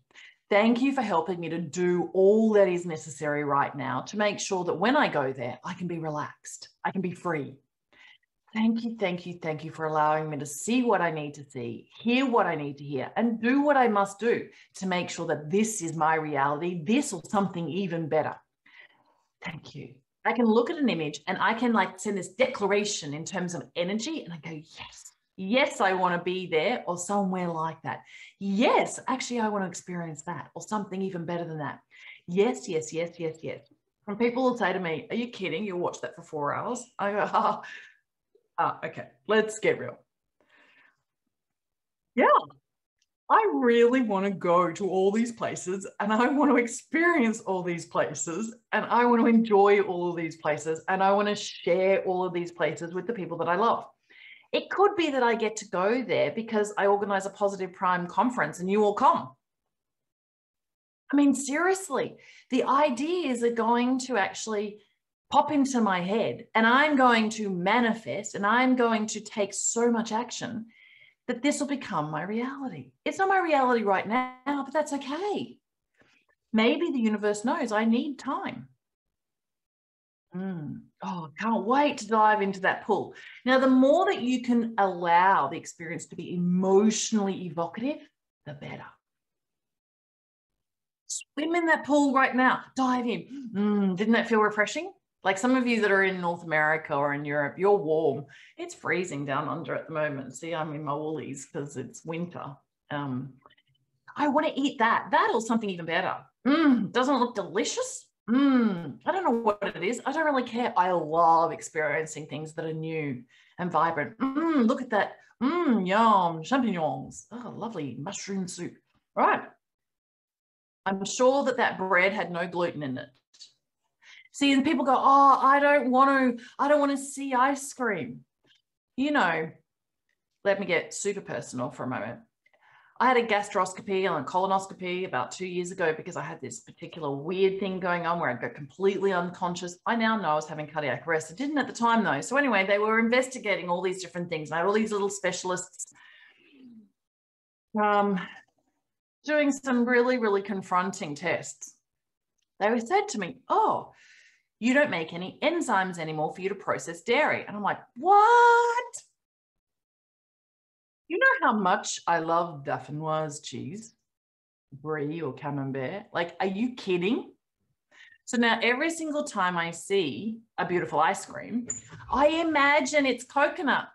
Thank you for helping me to do all that is necessary right now to make sure that when I go there, I can be relaxed, I can be free. Thank you, thank you, thank you for allowing me to see what I need to see, hear what I need to hear, and do what I must do to make sure that this is my reality, this or something even better. Thank you. I can look at an image and I can like send this declaration in terms of energy and I go, yes, yes, I want to be there or somewhere like that. Yes, actually, I want to experience that or something even better than that. Yes, yes, yes, yes, yes. And people will say to me, Are you kidding? You'll watch that for four hours. I go, Ah, oh, okay, let's get real. Yeah, I really want to go to all these places and I want to experience all these places and I want to enjoy all of these places and I want to share all of these places with the people that I love. It could be that I get to go there because I organize a positive prime conference and you all come. I mean, seriously, the ideas are going to actually pop into my head and I'm going to manifest and I'm going to take so much action that this will become my reality. It's not my reality right now, but that's okay. Maybe the universe knows I need time. Mm. Oh, I can't wait to dive into that pool. Now, the more that you can allow the experience to be emotionally evocative, the better. Swim in that pool right now. Dive in. Mm, didn't that feel refreshing? Like some of you that are in North America or in Europe, you're warm. It's freezing down under at the moment. See, I'm in my woolies because it's winter. Um, I want to eat that. That or something even better. Mm, doesn't look delicious. Mm, I don't know what it is. I don't really care. I love experiencing things that are new and vibrant. Mm, look at that. Mmm, yum, champignons. Oh, lovely mushroom soup. Right. I'm sure that that bread had no gluten in it. See, and people go, oh, I don't want to, I don't want to see ice cream. You know, let me get super personal for a moment. I had a gastroscopy and a colonoscopy about two years ago because I had this particular weird thing going on where I got completely unconscious. I now know I was having cardiac arrest. I didn't at the time though. So anyway, they were investigating all these different things. I had all these little specialists um, doing some really, really confronting tests. They said to me, oh, you don't make any enzymes anymore for you to process dairy. And I'm like, what? You know how much I love Dauphinoise cheese, brie or camembert? Like, are you kidding? So now every single time I see a beautiful ice cream, I imagine it's coconut.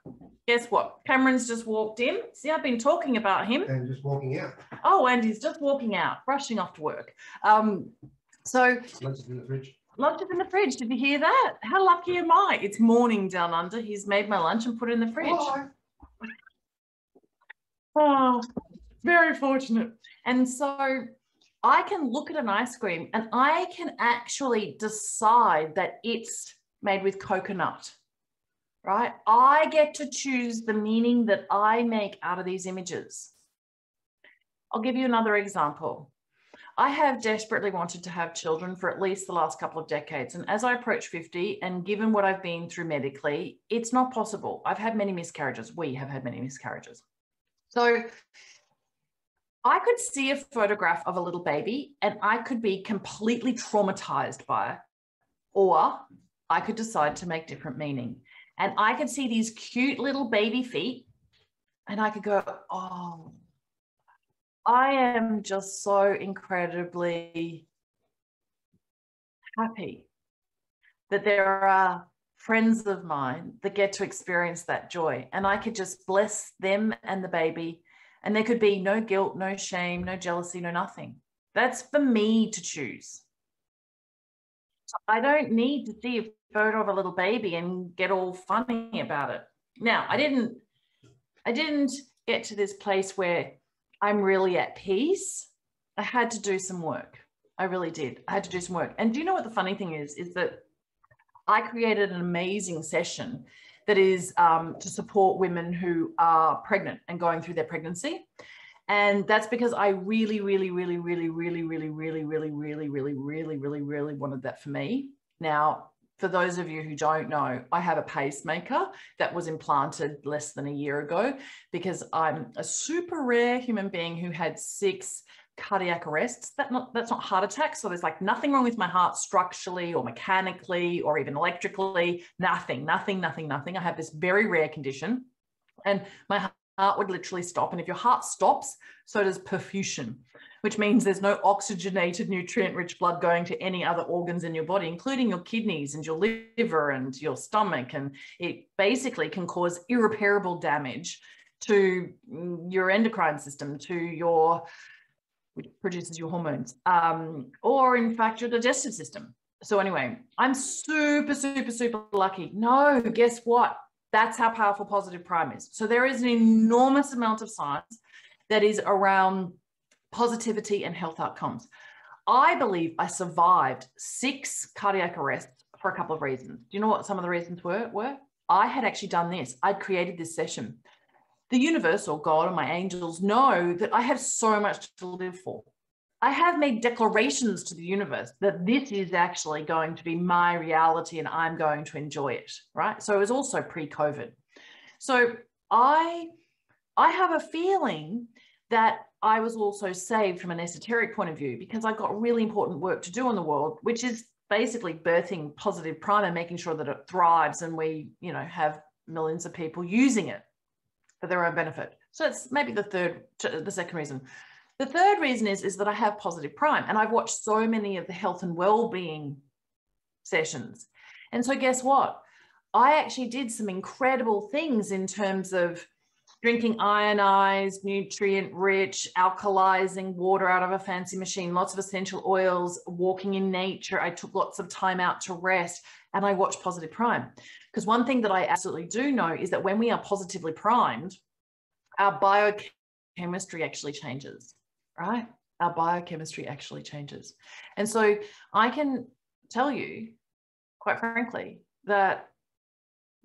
Guess what? Cameron's just walked in. See, I've been talking about him. And just walking out. Oh, and he's just walking out, rushing off to work. Um, so Lunch is in the fridge. Lunch is in the fridge. Did you hear that? How lucky am I? It's morning down under. He's made my lunch and put it in the fridge. Bye. Oh, very fortunate. And so I can look at an ice cream and I can actually decide that it's made with coconut, right? I get to choose the meaning that I make out of these images. I'll give you another example. I have desperately wanted to have children for at least the last couple of decades. And as I approach 50, and given what I've been through medically, it's not possible. I've had many miscarriages. We have had many miscarriages. So I could see a photograph of a little baby and I could be completely traumatized by it, or I could decide to make different meaning. And I could see these cute little baby feet and I could go, oh, I am just so incredibly happy that there are friends of mine that get to experience that joy. And I could just bless them and the baby. And there could be no guilt, no shame, no jealousy, no nothing. That's for me to choose. I don't need to see a photo of a little baby and get all funny about it. Now, I didn't I didn't get to this place where I'm really at peace, I had to do some work. I really did. I had to do some work. And do you know what the funny thing is? Is that I created an amazing session that is um, to support women who are pregnant and going through their pregnancy. And that's because I really, really, really, really, really, really, really, really, really, really, really, really, really wanted that for me. Now, for those of you who don't know, I have a pacemaker that was implanted less than a year ago because I'm a super rare human being who had six cardiac arrests. That not, that's not heart attacks. So there's like nothing wrong with my heart structurally or mechanically or even electrically. Nothing, nothing, nothing, nothing. I have this very rare condition and my heart would literally stop. And if your heart stops, so does perfusion which means there's no oxygenated nutrient rich blood going to any other organs in your body, including your kidneys and your liver and your stomach. And it basically can cause irreparable damage to your endocrine system, to your, which produces your hormones, um, or in fact, your digestive system. So, anyway, I'm super, super, super lucky. No, guess what? That's how powerful positive prime is. So, there is an enormous amount of science that is around positivity and health outcomes. I believe I survived six cardiac arrests for a couple of reasons. Do you know what some of the reasons were? Were I had actually done this. I'd created this session. The universe or God or my angels know that I have so much to live for. I have made declarations to the universe that this is actually going to be my reality and I'm going to enjoy it, right? So it was also pre-COVID. So I I have a feeling that I was also saved from an esoteric point of view because I've got really important work to do in the world, which is basically birthing positive prime and making sure that it thrives and we, you know, have millions of people using it for their own benefit. So it's maybe the third, the second reason. The third reason is, is that I have positive prime and I've watched so many of the health and well-being sessions. And so guess what? I actually did some incredible things in terms of drinking ionized, nutrient rich, alkalizing water out of a fancy machine, lots of essential oils, walking in nature. I took lots of time out to rest and I watched Positive Prime. Because one thing that I absolutely do know is that when we are positively primed, our biochemistry actually changes, right? Our biochemistry actually changes. And so I can tell you, quite frankly, that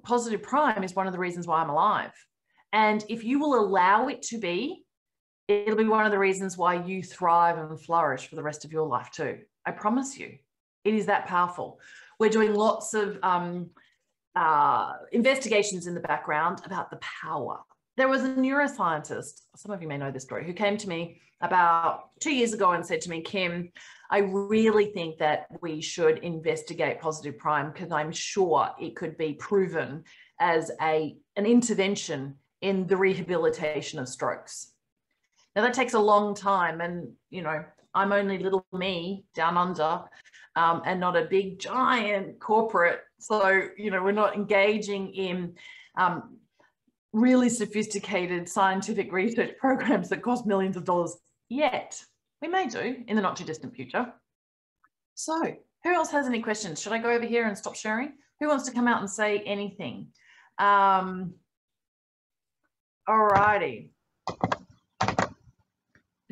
positive prime is one of the reasons why I'm alive and if you will allow it to be, it'll be one of the reasons why you thrive and flourish for the rest of your life too. I promise you, it is that powerful. We're doing lots of um, uh, investigations in the background about the power. There was a neuroscientist, some of you may know this story, who came to me about two years ago and said to me, Kim, I really think that we should investigate positive prime because I'm sure it could be proven as a an intervention in the rehabilitation of strokes. Now that takes a long time and, you know, I'm only little me down under um, and not a big giant corporate. So, you know, we're not engaging in um, really sophisticated scientific research programs that cost millions of dollars yet. We may do in the not too distant future. So who else has any questions? Should I go over here and stop sharing? Who wants to come out and say anything? Um, all righty.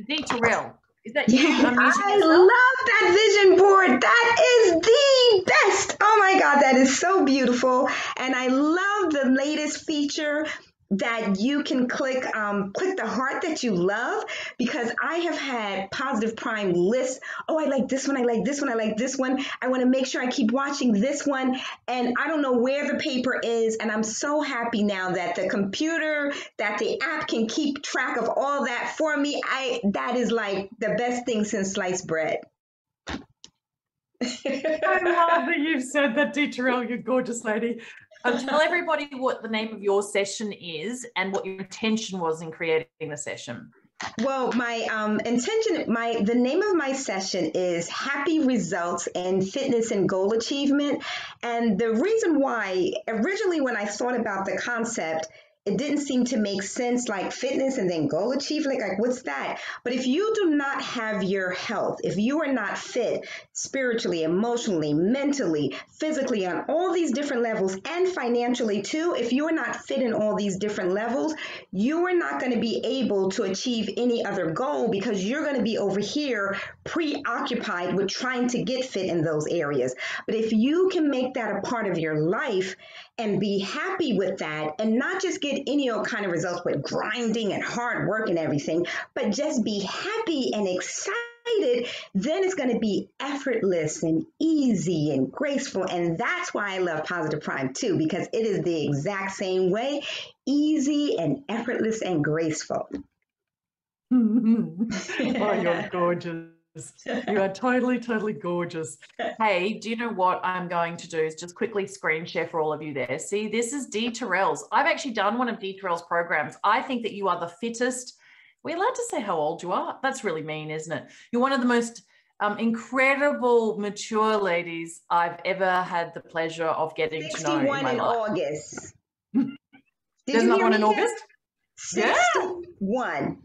Dee Terrell, is that you? I love that vision board. That is the best. Oh my God, that is so beautiful. And I love the latest feature that you can click um, click the heart that you love because I have had positive prime lists. Oh, I like this one. I like this one. I like this one. I want to make sure I keep watching this one. And I don't know where the paper is. And I'm so happy now that the computer, that the app can keep track of all that for me. I that is like the best thing since sliced bread. I love that you've said that, Dee Terrell, you gorgeous lady. Um, tell everybody what the name of your session is and what your intention was in creating the session. Well, my um, intention, my the name of my session is Happy Results in Fitness and Goal Achievement, and the reason why originally when I thought about the concept it didn't seem to make sense like fitness and then goal achieve like, like what's that? But if you do not have your health if you are not fit spiritually emotionally mentally physically on all these different levels and financially too if you are not fit in all these different levels you are not going to be able to achieve any other goal because you're going to be over here preoccupied with trying to get fit in those areas but if you can make that a part of your life and be happy with that and not just get any old kind of results with grinding and hard work and everything, but just be happy and excited, then it's going to be effortless and easy and graceful. And that's why I love Positive Prime too, because it is the exact same way easy and effortless and graceful. oh, you're gorgeous. You are totally, totally gorgeous. Hey, do you know what I'm going to do is just quickly screen share for all of you there. See, this is Dee Terrell's. I've actually done one of Dee Terrell's programs. I think that you are the fittest. We're allowed to say how old you are. That's really mean, isn't it? You're one of the most um, incredible, mature ladies I've ever had the pleasure of getting to know in my in life. August. There's another one in August? 61.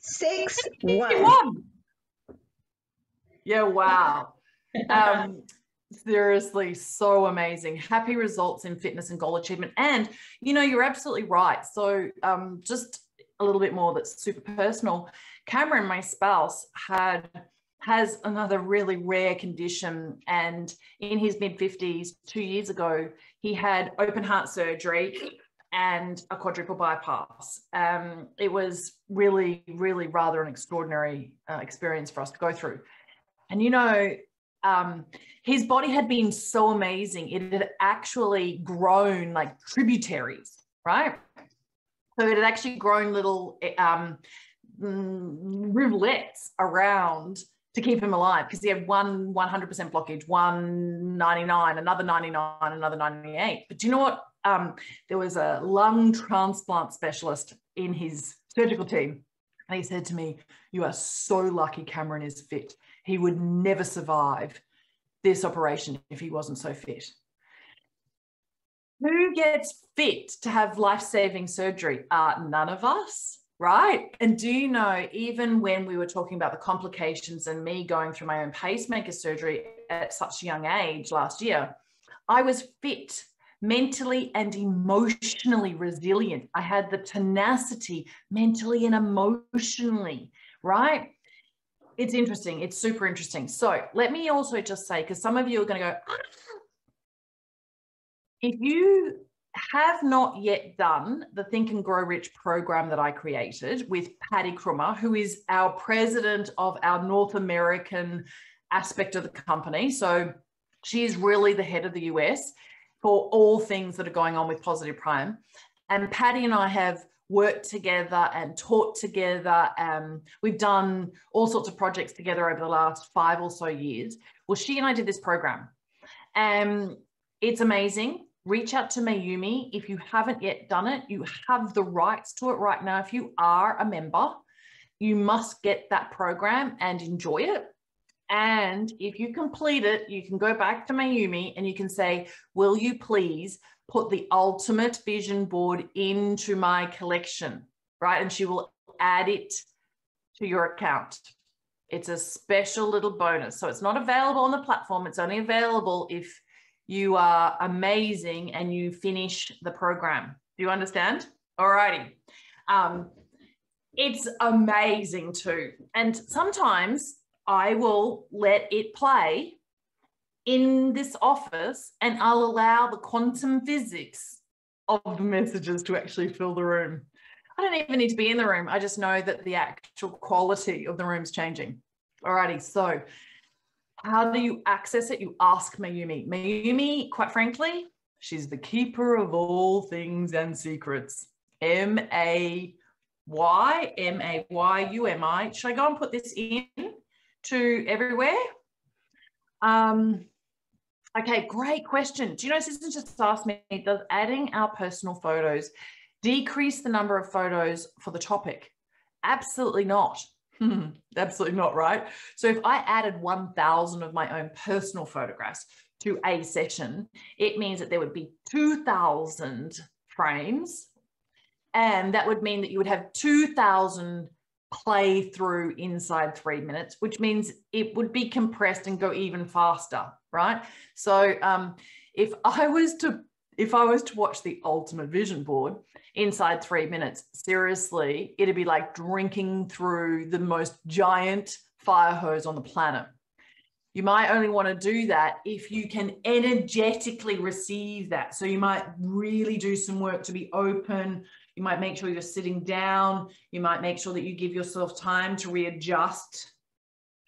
Six, one. 61. Yeah, wow. Um, seriously, so amazing. Happy results in fitness and goal achievement. And, you know, you're absolutely right. So, um, just a little bit more that's super personal. Cameron, my spouse, had has another really rare condition and in his mid 50s 2 years ago he had open heart surgery and a quadruple bypass um, it was really really rather an extraordinary uh, experience for us to go through and you know, um, his body had been so amazing, it had actually grown like tributaries, right? So it had actually grown little um, mm, rivulets around to keep him alive because he had one 100% blockage, one 99, another 99, another 98. But do you know what? Um, there was a lung transplant specialist in his surgical team. And he said to me, You are so lucky Cameron is fit he would never survive this operation if he wasn't so fit. Who gets fit to have life saving surgery? Uh, none of us, right? And do you know, even when we were talking about the complications and me going through my own pacemaker surgery at such a young age last year, I was fit, mentally and emotionally resilient. I had the tenacity mentally and emotionally, right? It's interesting. It's super interesting. So let me also just say, because some of you are going to go, ah. if you have not yet done the Think and Grow Rich program that I created with Patty Krummer, who is our president of our North American aspect of the company. So she is really the head of the US for all things that are going on with Positive Prime. And Patty and I have worked together and taught together. Um, we've done all sorts of projects together over the last five or so years. Well, she and I did this program. and it's amazing. Reach out to Mayumi. If you haven't yet done it, you have the rights to it right now. If you are a member, you must get that program and enjoy it. And if you complete it, you can go back to Mayumi and you can say, Will you please put the ultimate vision board into my collection, right? And she will add it to your account. It's a special little bonus. So it's not available on the platform. It's only available if you are amazing and you finish the program. Do you understand? All righty. Um, it's amazing too. And sometimes I will let it play in this office and I'll allow the quantum physics of the messages to actually fill the room. I don't even need to be in the room. I just know that the actual quality of the room's changing. Alrighty, so how do you access it? You ask Mayumi. Mayumi, quite frankly, she's the keeper of all things and secrets. M A Y M A Y U M I. Should I go and put this in to everywhere? Um, okay, great question. Do you know, Susan just asked me, does adding our personal photos decrease the number of photos for the topic? Absolutely not. Absolutely not, right? So if I added 1,000 of my own personal photographs to a session, it means that there would be 2,000 frames. And that would mean that you would have 2,000 play through inside three minutes, which means it would be compressed and go even faster, right? So um, if I was to if I was to watch the ultimate vision board inside three minutes, seriously, it'd be like drinking through the most giant fire hose on the planet. You might only want to do that if you can energetically receive that. So you might really do some work to be open. You might make sure you're sitting down. You might make sure that you give yourself time to readjust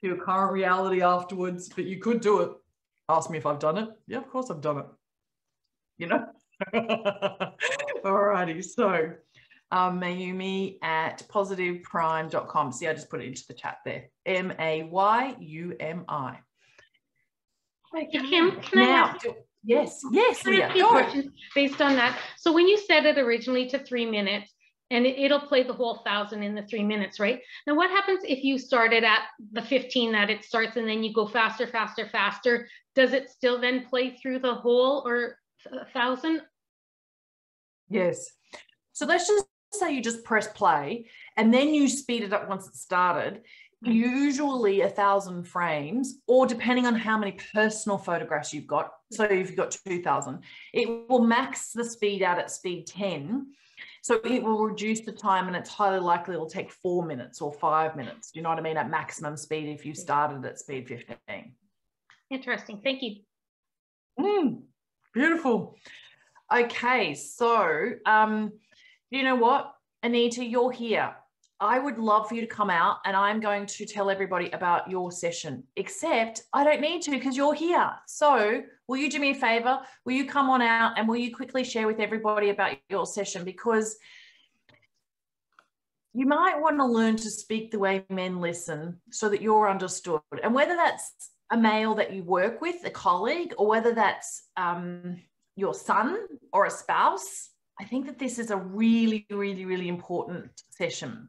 to your current reality afterwards, but you could do it. Ask me if I've done it. Yeah, of course I've done it you know? Alrighty, so um, Mayumi at positiveprime.com. See, I just put it into the chat there. M A Y U M I. Okay. Kim, can now, I ask, yes, yes, can I ask you questions based on that? So when you set it originally to three minutes, and it, will play the whole thousand in the three minutes, right? Now, what happens if you started at the 15 that it starts and then you go faster, faster, faster? Does it still then play through the whole or a thousand? Yes. So let's just say you just press play and then you speed it up once it started. Mm-hmm. Usually a thousand frames, or depending on how many personal photographs you've got. So if you've got 2000, it will max the speed out at speed 10. So it will reduce the time and it's highly likely it'll take four minutes or five minutes. Do you know what I mean? At maximum speed if you started at speed 15. Interesting. Thank you. Mm. Beautiful. Okay, so um, you know what, Anita, you're here. I would love for you to come out and I'm going to tell everybody about your session, except I don't need to because you're here. So, will you do me a favor? Will you come on out and will you quickly share with everybody about your session? Because you might want to learn to speak the way men listen so that you're understood. And whether that's a male that you work with, a colleague, or whether that's um, your son or a spouse, I think that this is a really, really, really important session.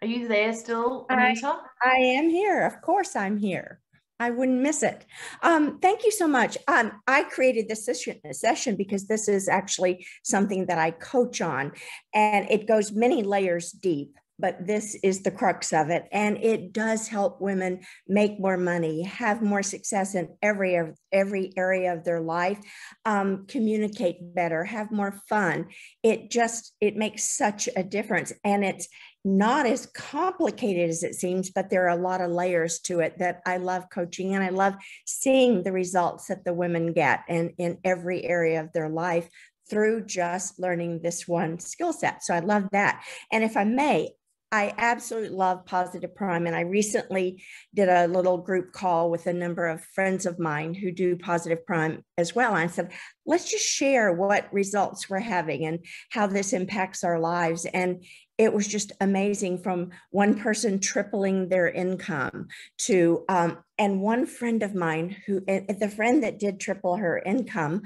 Are you there still, Anita? I, I am here. Of course, I'm here. I wouldn't miss it. Um, thank you so much. Um, I created this session, session because this is actually something that I coach on, and it goes many layers deep but this is the crux of it. And it does help women make more money, have more success in every, every area of their life, um, communicate better, have more fun. It just, it makes such a difference. And it's not as complicated as it seems, but there are a lot of layers to it that I love coaching and I love seeing the results that the women get and in every area of their life through just learning this one skill set. So I love that. And if I may, I absolutely love Positive Prime. And I recently did a little group call with a number of friends of mine who do Positive Prime as well. And I said, let's just share what results we're having and how this impacts our lives. And it was just amazing from one person tripling their income to, um, and one friend of mine who, the friend that did triple her income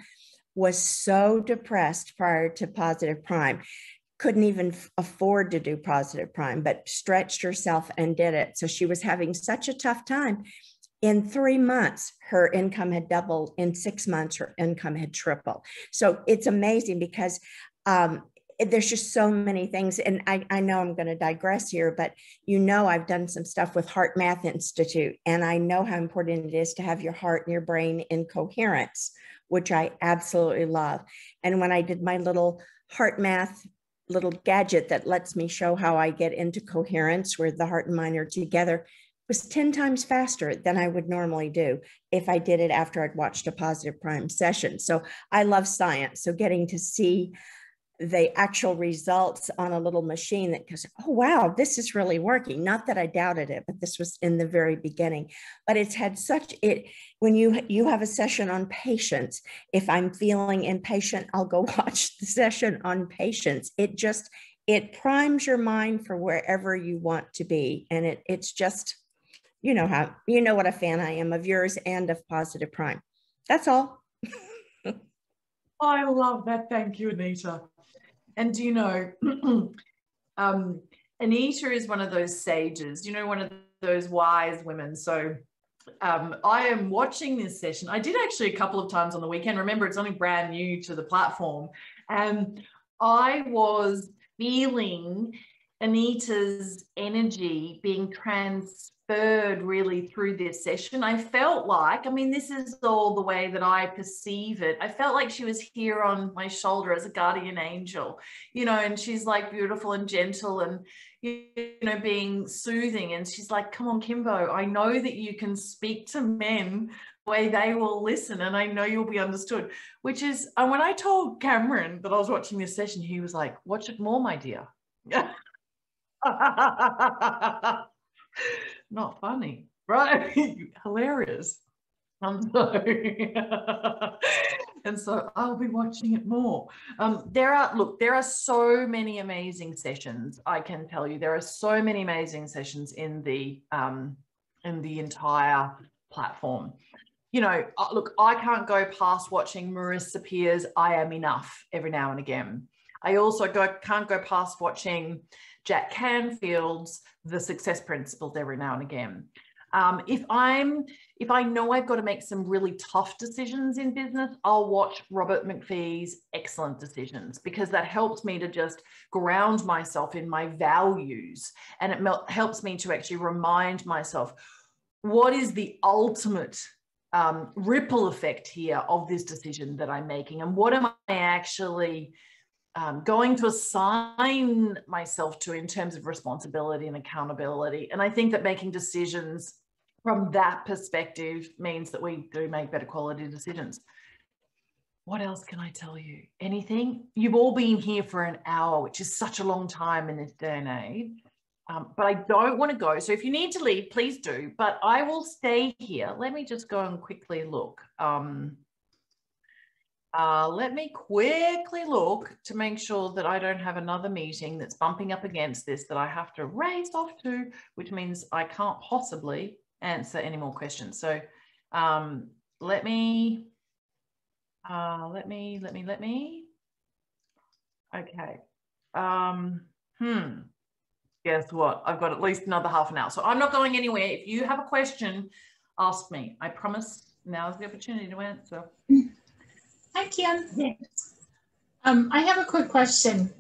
was so depressed prior to Positive Prime couldn't even afford to do positive prime, but stretched herself and did it. So she was having such a tough time. In three months, her income had doubled. In six months, her income had tripled. So it's amazing because um, there's just so many things. And I, I know I'm going to digress here, but you know, I've done some stuff with HeartMath Institute, and I know how important it is to have your heart and your brain in coherence, which I absolutely love. And when I did my little HeartMath little gadget that lets me show how I get into coherence where the heart and mind are together it was 10 times faster than I would normally do if I did it after I'd watched a positive prime session. So I love science. So getting to see the actual results on a little machine that goes, oh, wow, this is really working. Not that I doubted it, but this was in the very beginning. But it's had such it when you you have a session on patience. If I'm feeling impatient, I'll go watch the session on patience. It just it primes your mind for wherever you want to be. And it it's just, you know how you know what a fan I am of yours and of Positive Prime. That's all. I love that. Thank you, Anita. And do you know, um, Anita is one of those sages, you know, one of those wise women. So um, I am watching this session. I did actually a couple of times on the weekend. Remember, it's only brand new to the platform. And I was feeling Anita's energy being transferred really through this session. I felt like, I mean, this is all the way that I perceive it. I felt like she was here on my shoulder as a guardian angel, you know, and she's like beautiful and gentle and, you know, being soothing. And she's like, come on, Kimbo, I know that you can speak to men the way they will listen and I know you'll be understood, which is, and when I told Cameron that I was watching this session, he was like, watch it more, my dear. not funny, right? Hilarious. And so, and so I'll be watching it more. Um, there are, look, there are so many amazing sessions. I can tell you, there are so many amazing sessions in the um, in the entire platform. You know, uh, look, I can't go past watching Marissa Peer's "I Am Enough" every now and again. I also go can't go past watching Jack Canfield's The Success Principles every now and again. Um, if I'm, if I know I've got to make some really tough decisions in business, I'll watch Robert MacPhee's Excellent Decisions because that helps me to just ground myself in my values, and it helps me to actually remind myself what is the ultimate um, ripple effect here of this decision that I'm making, and what am I actually um, going to assign myself to in terms of responsibility and accountability. And I think that making decisions from that perspective means that we do make better quality decisions. What else can I tell you? Anything? You've all been here for an hour, which is such a long time in this day and age. Um, but I don't want to go. So if you need to leave, please do. But I will stay here. Let me just go and quickly look. Um, uh, let me quickly look to make sure that I don't have another meeting that's bumping up against this that I have to race off to, which means I can't possibly answer any more questions. So um, let me, uh, let me, let me, let me. Okay. Um, hmm. Guess what? I've got at least another half an hour. So I'm not going anywhere. If you have a question, ask me. I promise now's the opportunity to answer. Hi, Kim. Um, I have a quick question.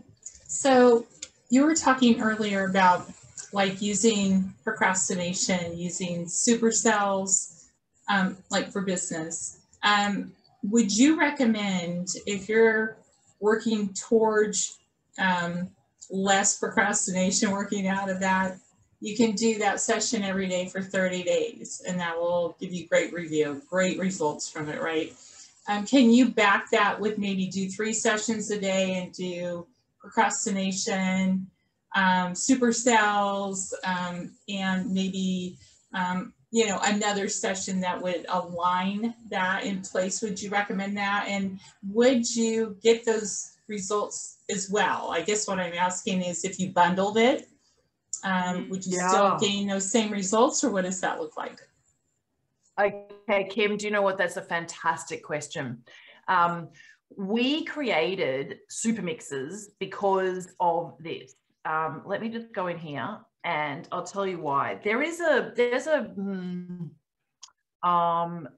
So you were talking earlier about like using procrastination, using supercells, um, like for business. Um, would you recommend if you're working towards um, less procrastination, working out of that, you can do that session every day for 30 days and that will give you great review, great results from it, right? Um, can you back that with maybe do three sessions a day and do procrastination, um, supercells, um, and maybe, um, you know, another session that would align that in place? Would you recommend that? And would you get those results as well? I guess what I'm asking is if you bundled it, um, would you yeah. still gain those same results or what does that look like? Okay, Kim, do you know what? That's a fantastic question. Um, we created super mixes because of this. Um, let me just go in here and I'll tell you why. There is a, there's a, hmm, um,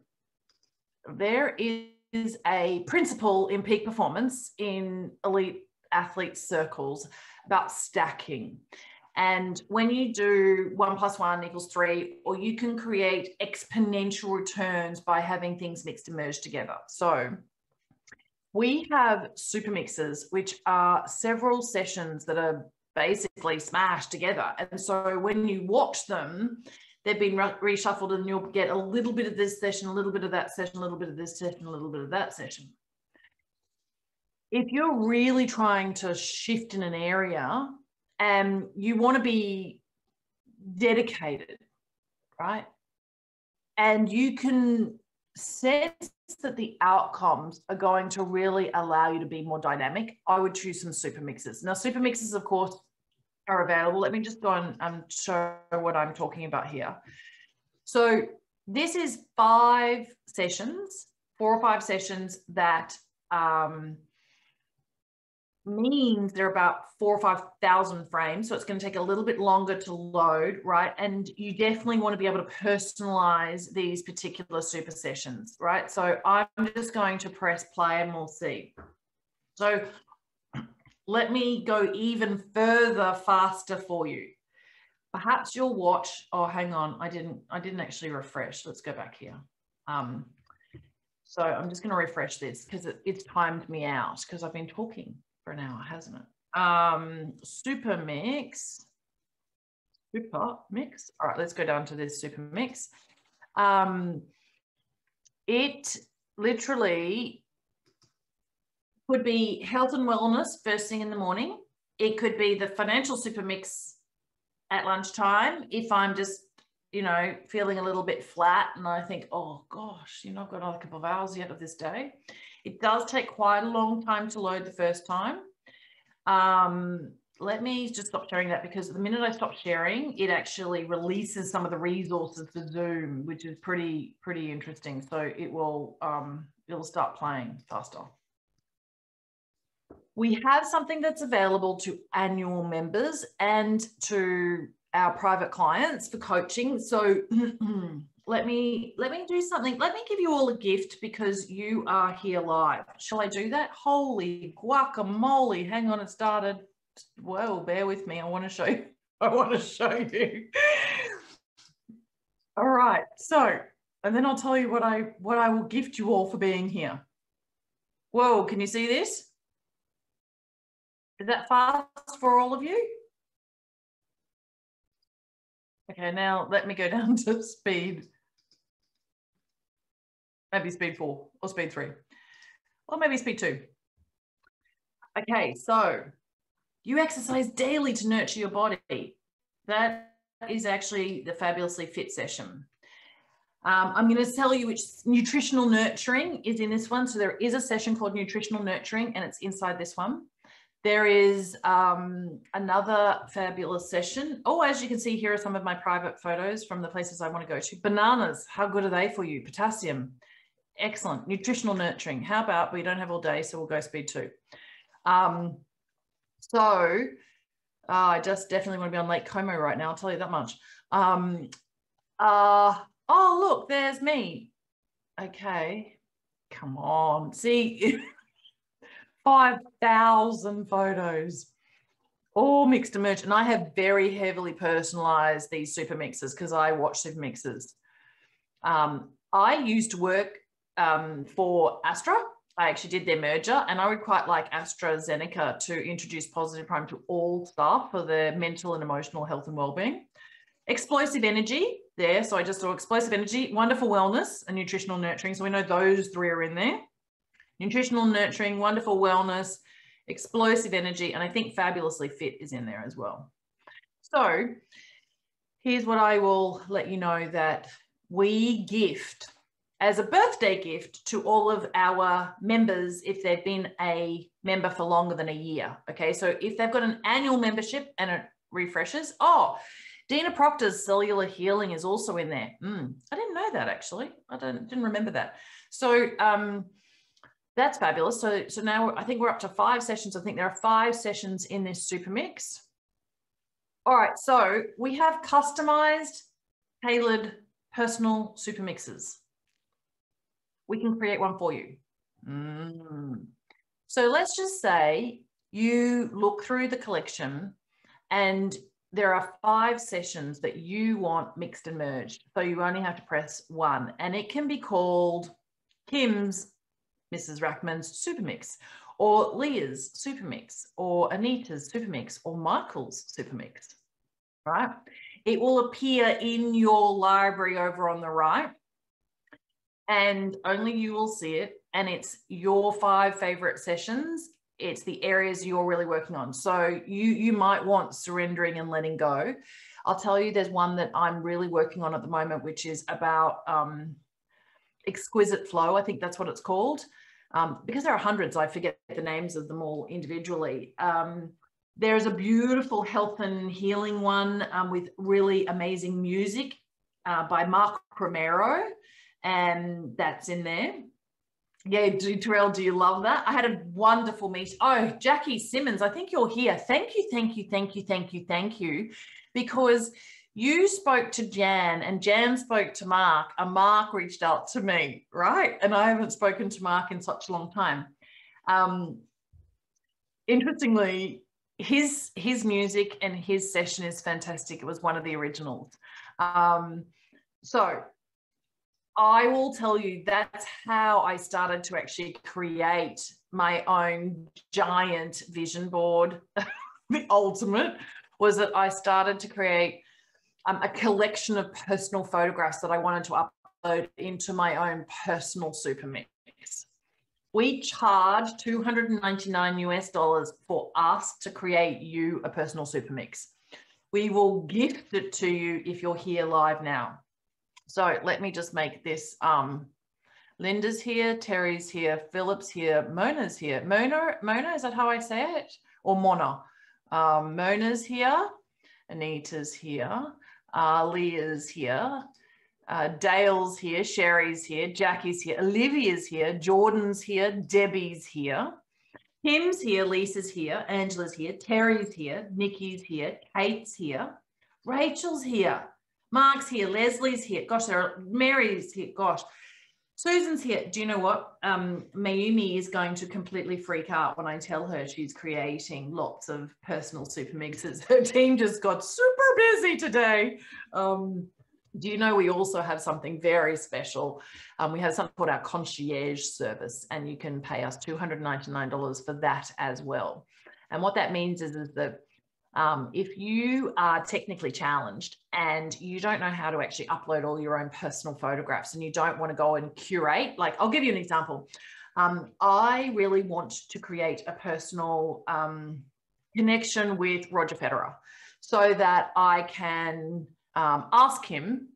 there is a principle in peak performance in elite athlete circles about stacking. And when you do one plus one equals three, or you can create exponential returns by having things mixed and merged together. So we have super mixes, which are several sessions that are basically smashed together. And so when you watch them, they've been reshuffled and you'll get a little bit of this session, a little bit of that session, a little bit of this session, a little bit of that session if you're really trying to shift in an area and you want to be dedicated, right? And you can sense that the outcomes are going to really allow you to be more dynamic, I would choose some super mixes. Now, super mixes, of course, are available. Let me just go and um, show what I'm talking about here. So this is five sessions, four or five sessions that um, means they're about four or 5,000 frames. So it's going to take a little bit longer to load, right? And you definitely want to be able to personalize these particular super sessions, right? So I'm just going to press play and we'll see. So let me go even further faster for you. Perhaps you'll watch, oh, hang on. I didn't, I didn't actually refresh. Let's go back here. Um, so I'm just going to refresh this because it, it's timed me out because I've been talking for an hour, hasn't it? Um, super mix. Super mix. All right, let's go down to this super mix. Um, it literally could be health and wellness first thing in the morning. It could be the financial super mix at lunchtime if I'm just, you know, feeling a little bit flat and I think, oh gosh, you know, I've got another couple of hours yet of this day. It does take quite a long time to load the first time. Um, let me just stop sharing that because the minute I stop sharing, it actually releases some of the resources for Zoom, which is pretty, pretty interesting. So it will, um, it'll start playing faster. We have something that's available to annual members and to our private clients for coaching. So let me let me do something. Let me give you all a gift because you are here live. Shall i do that? Holy guacamole. Hang on it started. Well bear with me. I want to show you. I want to show you. All right so and then i'll tell you what i what i will gift you all for being here. Whoa can you see this? Is that fast for all of you? Okay, now let me go down to speed maybe speed four or speed three, or maybe speed two. Okay, so you exercise daily to nurture your body. That is actually the fabulously fit session. Um, I'm going to tell you which nutritional nurturing is in this one. So there is a session called nutritional nurturing and it's inside this one. There is um, another fabulous session. Oh, as you can see, here are some of my private photos from the places I want to go to. Bananas, how good are they for you? Potassium, Excellent. Nutritional nurturing. How about we don't have all day, so we'll go speed two. Um, so uh, I just definitely want to be on Lake Como right now. I'll tell you that much. Um, uh, oh, look, there's me. Okay. Come on. See, 5,000 photos all mixed and merged. And I have very heavily personalized these super mixes because I watch super mixes. Um, I used to work um, for Astra. I actually did their merger, and I would quite like AstraZeneca to introduce Positive Prime to all staff for their mental and emotional health and well-being. Explosive energy there, so I just saw explosive energy, wonderful wellness, and nutritional nurturing. So we know those three are in there. Nutritional nurturing, wonderful wellness, explosive energy, and I think fabulously fit is in there as well. So here's what I will let you know that we gift as a birthday gift to all of our members if they've been a member for longer than a year. Okay, so if they've got an annual membership and it refreshes, oh, Dina Proctor's cellular healing is also in there. Mm, I didn't know that actually. I didn't, remember that. So um, that's fabulous. So, so now I think we're up to five sessions. I think there are five sessions in this super mix. All right, so we have customized, tailored personal super mixes we can create one for you. Mm. So let's just say you look through the collection and there are five sessions that you want mixed and merged. So you only have to press one and it can be called Kim's, Mrs. Rackman's Super Mix or Leah's Super Mix or Anita's Super Mix or Michael's Super Mix, right? It will appear in your library over on the right and only you will see it. And it's your five favorite sessions it's the areas you're really working on. So you you might want surrendering and letting go. I'll tell you, there's one that I'm really working on at the moment, which is about um, exquisite flow. I think that's what it's called. Um, because there are hundreds, I forget the names of them all individually. Um, there's a beautiful health and healing one um, with really amazing music uh, by Mark Romero, and that's in there. Yeah, Dee, Terrell, do you love that? I had a wonderful meet. Oh, Jackie Simmons, I think you're here. Thank you, thank you, thank you, thank you, thank you, because you spoke to Jan and Jan spoke to Mark, and Mark reached out to me, right? And I haven't spoken to Mark in such a long time. Um, interestingly, his his music and his session is fantastic. It was one of the originals. Um, so I will tell you that's how I started to actually create my own giant vision board. the ultimate was that I started to create um, a collection of personal photographs that I wanted to upload into my own personal super mix. We charge 299 US dollars for us to create you a personal super mix. We will gift it to you if you're here live now. So let me just make this. Um, Linda's here, Terry's here, Philip's here, Mona's here. Mona, Mona, is that how I say it? Or Mona? Um, Mona's here, Anita's here, uh, Leah's here, uh, Dale's here, Sherry's here, Jackie's here, Olivia's here, Jordan's here, Debbie's here, Kim's here, Lisa's here, Angela's here, Terry's here, Nikki's here, Kate's here, Rachel's here, Mark's here, Leslie's here. Gosh, there are Mary's here. Gosh, Susan's here. Do you know what? Um, Mayumi is going to completely freak out when I tell her she's creating lots of personal super mixes. Her team just got super busy today. Um, do you know we also have something very special? Um, we have something called our concierge service, and you can pay us $299 for that as well. And what that means is, is that um, if you are technically challenged and you don't know how to actually upload all your own personal photographs and you don't want to go and curate, like I'll give you an example. Um, I really want to create a personal um, connection with Roger Federer so that I can um, ask him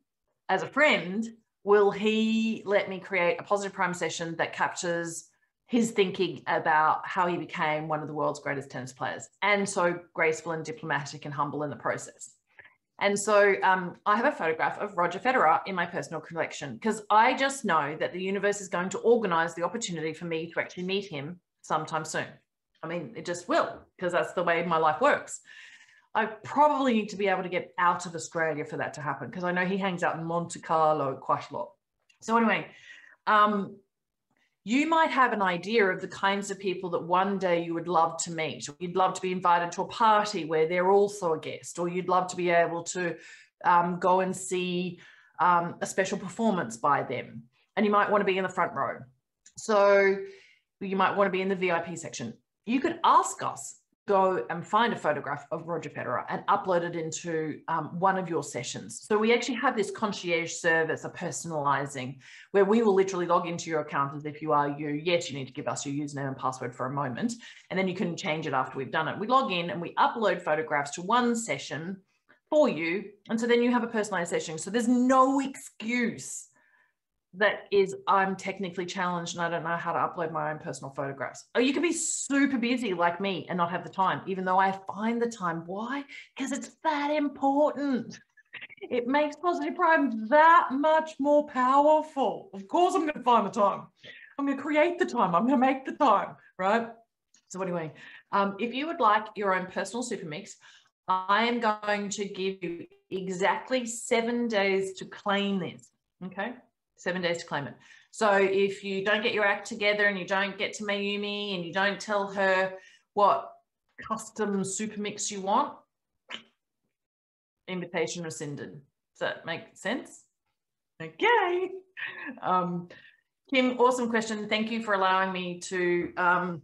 as a friend, will he let me create a positive prime session that captures his thinking about how he became one of the world's greatest tennis players and so graceful and diplomatic and humble in the process. And so um, I have a photograph of Roger Federer in my personal collection because I just know that the universe is going to organize the opportunity for me to actually meet him sometime soon. I mean, it just will because that's the way my life works. I probably need to be able to get out of Australia for that to happen because I know he hangs out in Monte Carlo quite a lot. So anyway, um, you might have an idea of the kinds of people that one day you would love to meet. You'd love to be invited to a party where they're also a guest, or you'd love to be able to um, go and see um, a special performance by them. And you might want to be in the front row. So you might want to be in the VIP section. You could ask us go and find a photograph of Roger Federer and upload it into um, one of your sessions. So we actually have this concierge service, a personalizing, where we will literally log into your account as if you are you. Yes, you need to give us your username and password for a moment, and then you can change it after we've done it. We log in and we upload photographs to one session for you. And so then you have a personalized session. So there's no excuse that is I'm technically challenged and I don't know how to upload my own personal photographs. Or you can be super busy like me and not have the time, even though I find the time. Why? Because it's that important. It makes positive prime that much more powerful. Of course, I'm going to find the time. I'm going to create the time. I'm going to make the time, right? So anyway, um, if you would like your own personal super mix, I am going to give you exactly seven days to claim this. Okay seven days to claim it. So if you don't get your act together and you don't get to Mayumi and you don't tell her what custom super mix you want, invitation rescinded. Does that make sense? Okay. Um, Kim, awesome question. Thank you for allowing me to um,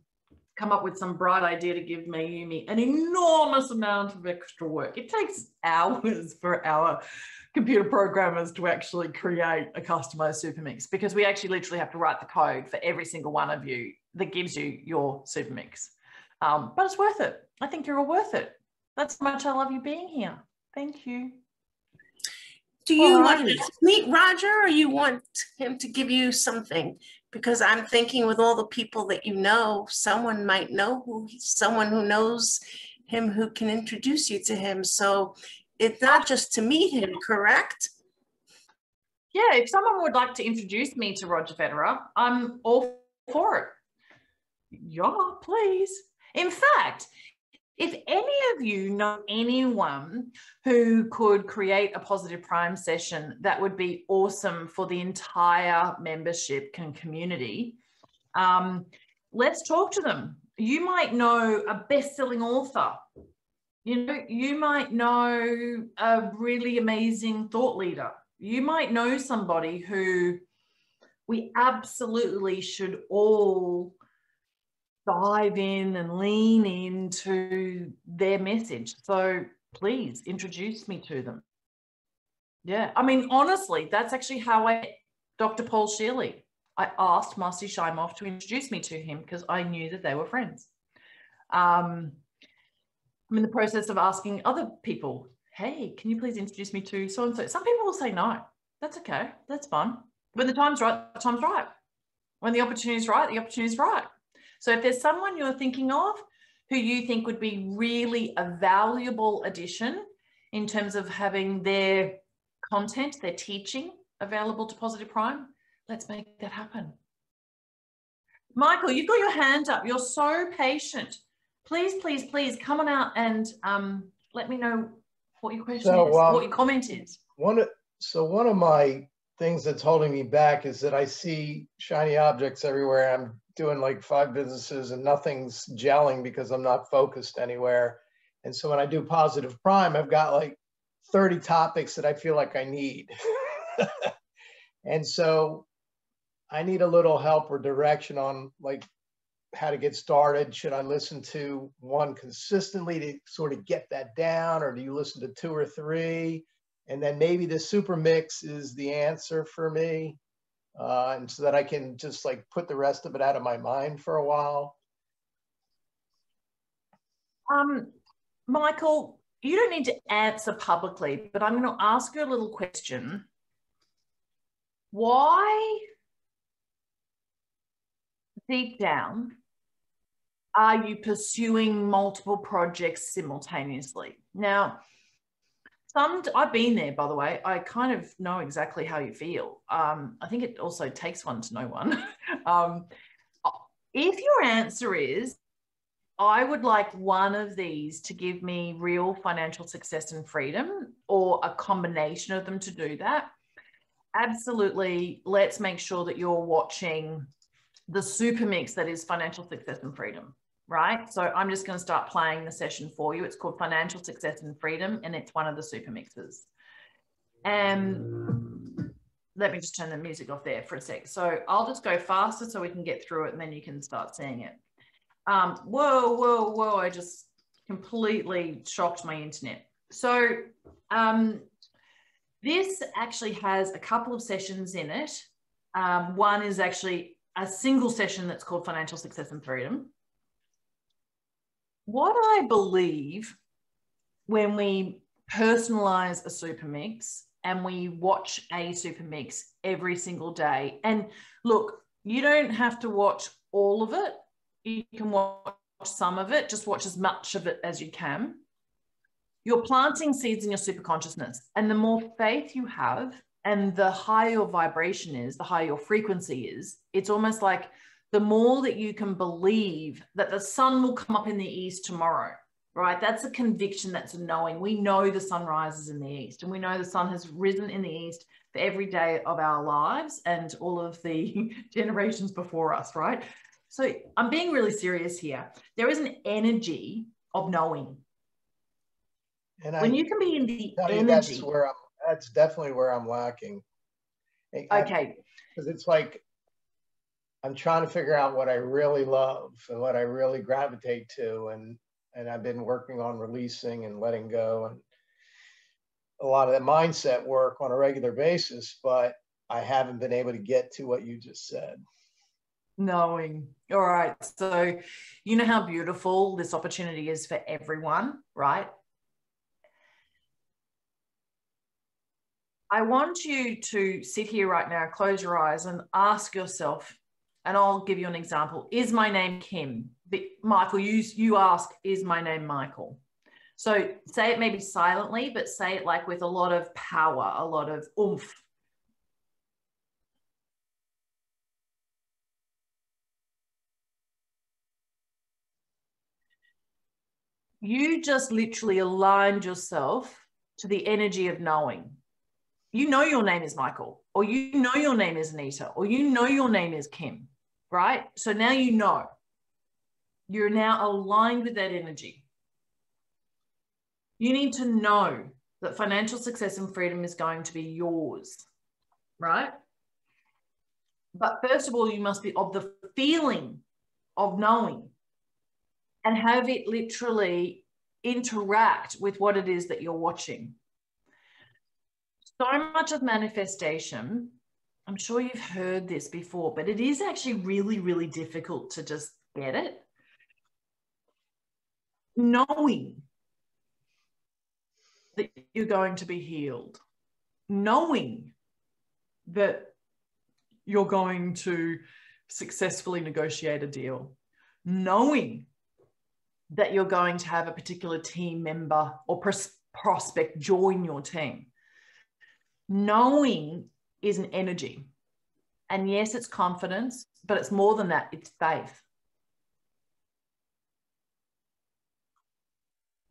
come up with some bright idea to give Mayumi an enormous amount of extra work. It takes hours for our computer programmers to actually create a customized super mix because we actually literally have to write the code for every single one of you that gives you your super mix. Um, but it's worth it. I think you're all worth it. That's how much I love you being here. Thank you. Do you All want righty. to meet Roger or you want him to give you something? Because I'm thinking with all the people that you know, someone might know who, someone who knows him who can introduce you to him. So it's not just to meet him, correct? Yeah, if someone would like to introduce me to Roger Federer, I'm all for it. Yeah, please. In fact, if any of you know anyone who could create a positive prime session, that would be awesome for the entire membership and community. Um, let's talk to them. You might know a best-selling author. You know, you might know a really amazing thought leader. You might know somebody who we absolutely should all dive in and lean into their message. So please introduce me to them. Yeah, I mean, honestly, that's actually how I Dr. Paul Shealy. I asked Marci Shimoff to introduce me to him because I knew that they were friends. Um, I'm in the process of asking other people, hey, can you please introduce me to so and so? Some people will say no. That's okay. That's fine. When the time's right, the time's right. When the opportunity's right, the opportunity's right. So if there's someone you're thinking of who you think would be really a valuable addition in terms of having their content, their teaching available to Positive Prime, let's make that happen. Michael, you've got your hand up. You're so patient. Please, please, please come on out and um, let me know what your question So, is, um, what your comment is. One, of- so one of my things that's holding me back is that I see shiny objects everywhere. I'm doing like five businesses and nothing's gelling because I'm not focused anywhere. And so when I do positive prime, I've got like 30 topics that I feel like I need. and so I need a little help or direction on like how to get started. Should I listen to one consistently to sort of get that down, or do you listen to two or three? And then maybe the super mix is the answer for me. Uh, and so that I can just like put the rest of it out of my mind for a while. Um, Michael, you don't need to answer publicly, but I'm going to ask you a little question. Why, deep down, are you pursuing multiple projects simultaneously? Now, some I've been there, by the way. I kind of know exactly how you feel. Um, I think it also takes one to know one. um, if your answer is I would like one of these to give me real financial success and freedom, or a combination of them to do that. Absolutely. Let's make sure that you're watching the super mix that is financial success and freedom, right? So I'm just going to start playing the session for you. It's called Financial Success and Freedom, and it's one of the super mixes. And let me just turn the music off there for a sec. So I'll just go faster so we can get through it, and then you can start seeing it. Um, whoa, whoa, whoa, I just completely shocked my internet. So um, this actually has a couple of sessions in it. Um, one is actually a single session that's called Financial Success and Freedom. What I believe when we personalize a super mix and we watch a super mix every single day, and look, you don't have to watch all of it you can watch some of it, just watch as much of it as you can. You're planting seeds in your super consciousness. And the more faith you have, and the higher your vibration is, the higher your frequency is, it's almost like the more that you can believe that the sun will come up in the east tomorrow, right? That's a conviction, that's a knowing. We know the sun rises in the east, and we know the sun has risen in the east for every day of our lives and all of the generations before us, right? So I'm being really serious here. There is an energy of knowing. And I When you can be in the you that's energy. where I'm, that's definitely where I'm lacking. I- I- Okay. because it's like I'm trying to figure out what I really love and what I really gravitate to, and and I've been working on releasing and letting go and a lot of that mindset work on a regular basis, but I haven't been able to get to what you just said. Knowing. All right. So, you know how beautiful this opportunity is for everyone, right? I want you to sit here right now, close your eyes, and ask yourself, and I'll give you an example. Is my name Kim? Michael, you, you ask, is my name Michael? So say it maybe silently, but say it like with a lot of power, a lot of oomph. You just literally aligned yourself to the energy of knowing. You know your name is Michael, or you know your name is Anita, or you know your name is Kim, right? So now you know. You're now aligned with that energy you need to know that financial success and freedom is going to be yours, right? But first of all, you must be of the feeling of knowing and have it literally interact with what it is that you're watching. So much of manifestation, I'm sure you've heard this before, but it is actually really, really difficult to just get it. Knowing that you're going to be healed, knowing that you're going to successfully negotiate a deal, knowing that you're going to have a particular team member or pros- prospect join your team. Knowing is an energy. And yes, it's confidence, but it's more than that, it's faith.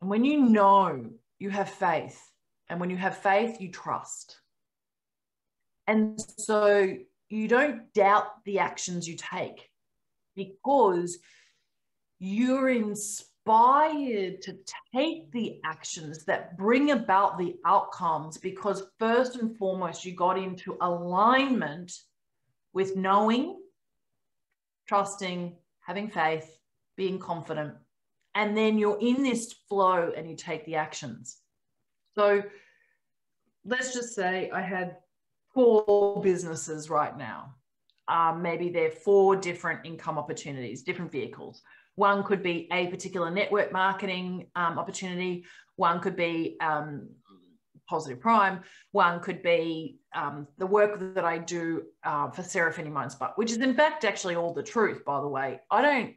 And when you know you have faith. And when you have faith, you trust. And so you don't doubt the actions you take because you're inspired to take the actions that bring about the outcomes because, first and foremost, you got into alignment with knowing, trusting, having faith, being confident, and then you're in this flow and you take the actions. So let's just say I had four businesses right now. Um, maybe they're four different income opportunities, different vehicles. One could be a particular network marketing um, opportunity. One could be um, positive prime. One could be um, the work that I do uh, for Serafini Mindspot, which is in fact actually all the truth, by the way. I don't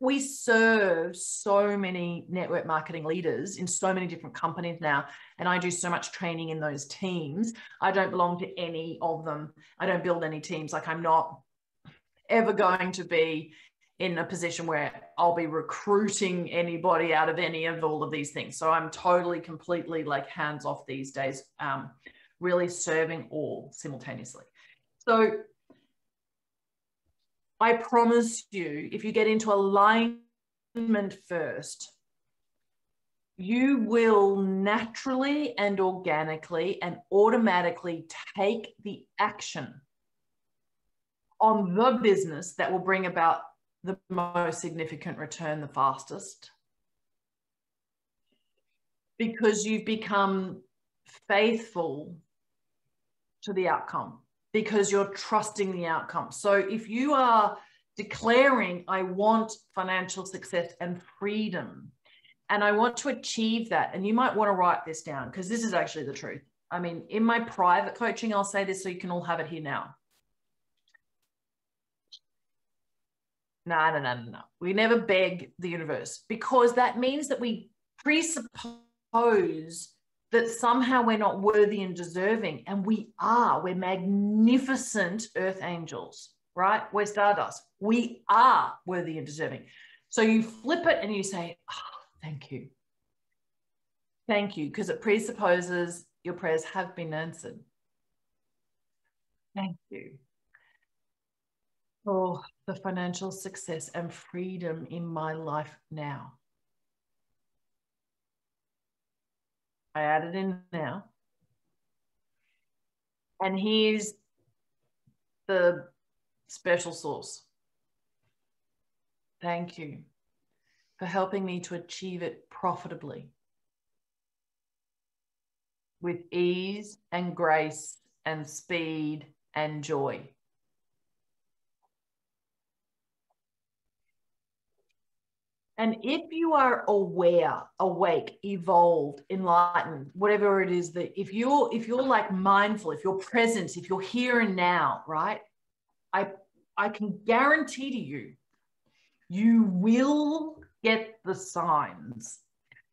we serve so many network marketing leaders in so many different companies now and i do so much training in those teams i don't belong to any of them i don't build any teams like i'm not ever going to be in a position where i'll be recruiting anybody out of any of all of these things. So i'm totally completely like hands off these days um, really serving all simultaneously. So I promise you, if you get into alignment first, you will naturally and organically and automatically take the action on the business that will bring about the most significant return the fastest. Because you've become faithful to the outcome because you're trusting the outcome. So if you are declaring, I want financial success and freedom, and I want to achieve that, and you might want to write this down because this is actually the truth. I mean, in my private coaching, I'll say this so you can all have it here now. No, no, no, no, no. We never beg the universe because that means that we presuppose that somehow we're not worthy and deserving. And we are. We're magnificent earth angels, right? We're stardust. We are worthy and deserving. So you flip it and you say, oh, thank you. Thank you, because it presupposes your prayers have been answered. Thank you for the financial success and freedom in my life now. I added in now. And here's the special sauce. Thank you for helping me to achieve it profitably with ease and grace and speed and joy. And if you are aware, awake, evolved, enlightened, whatever it is that if you're if you're like mindful, if you're present, if you're here and now, right? I I can guarantee to you, you will get the signs.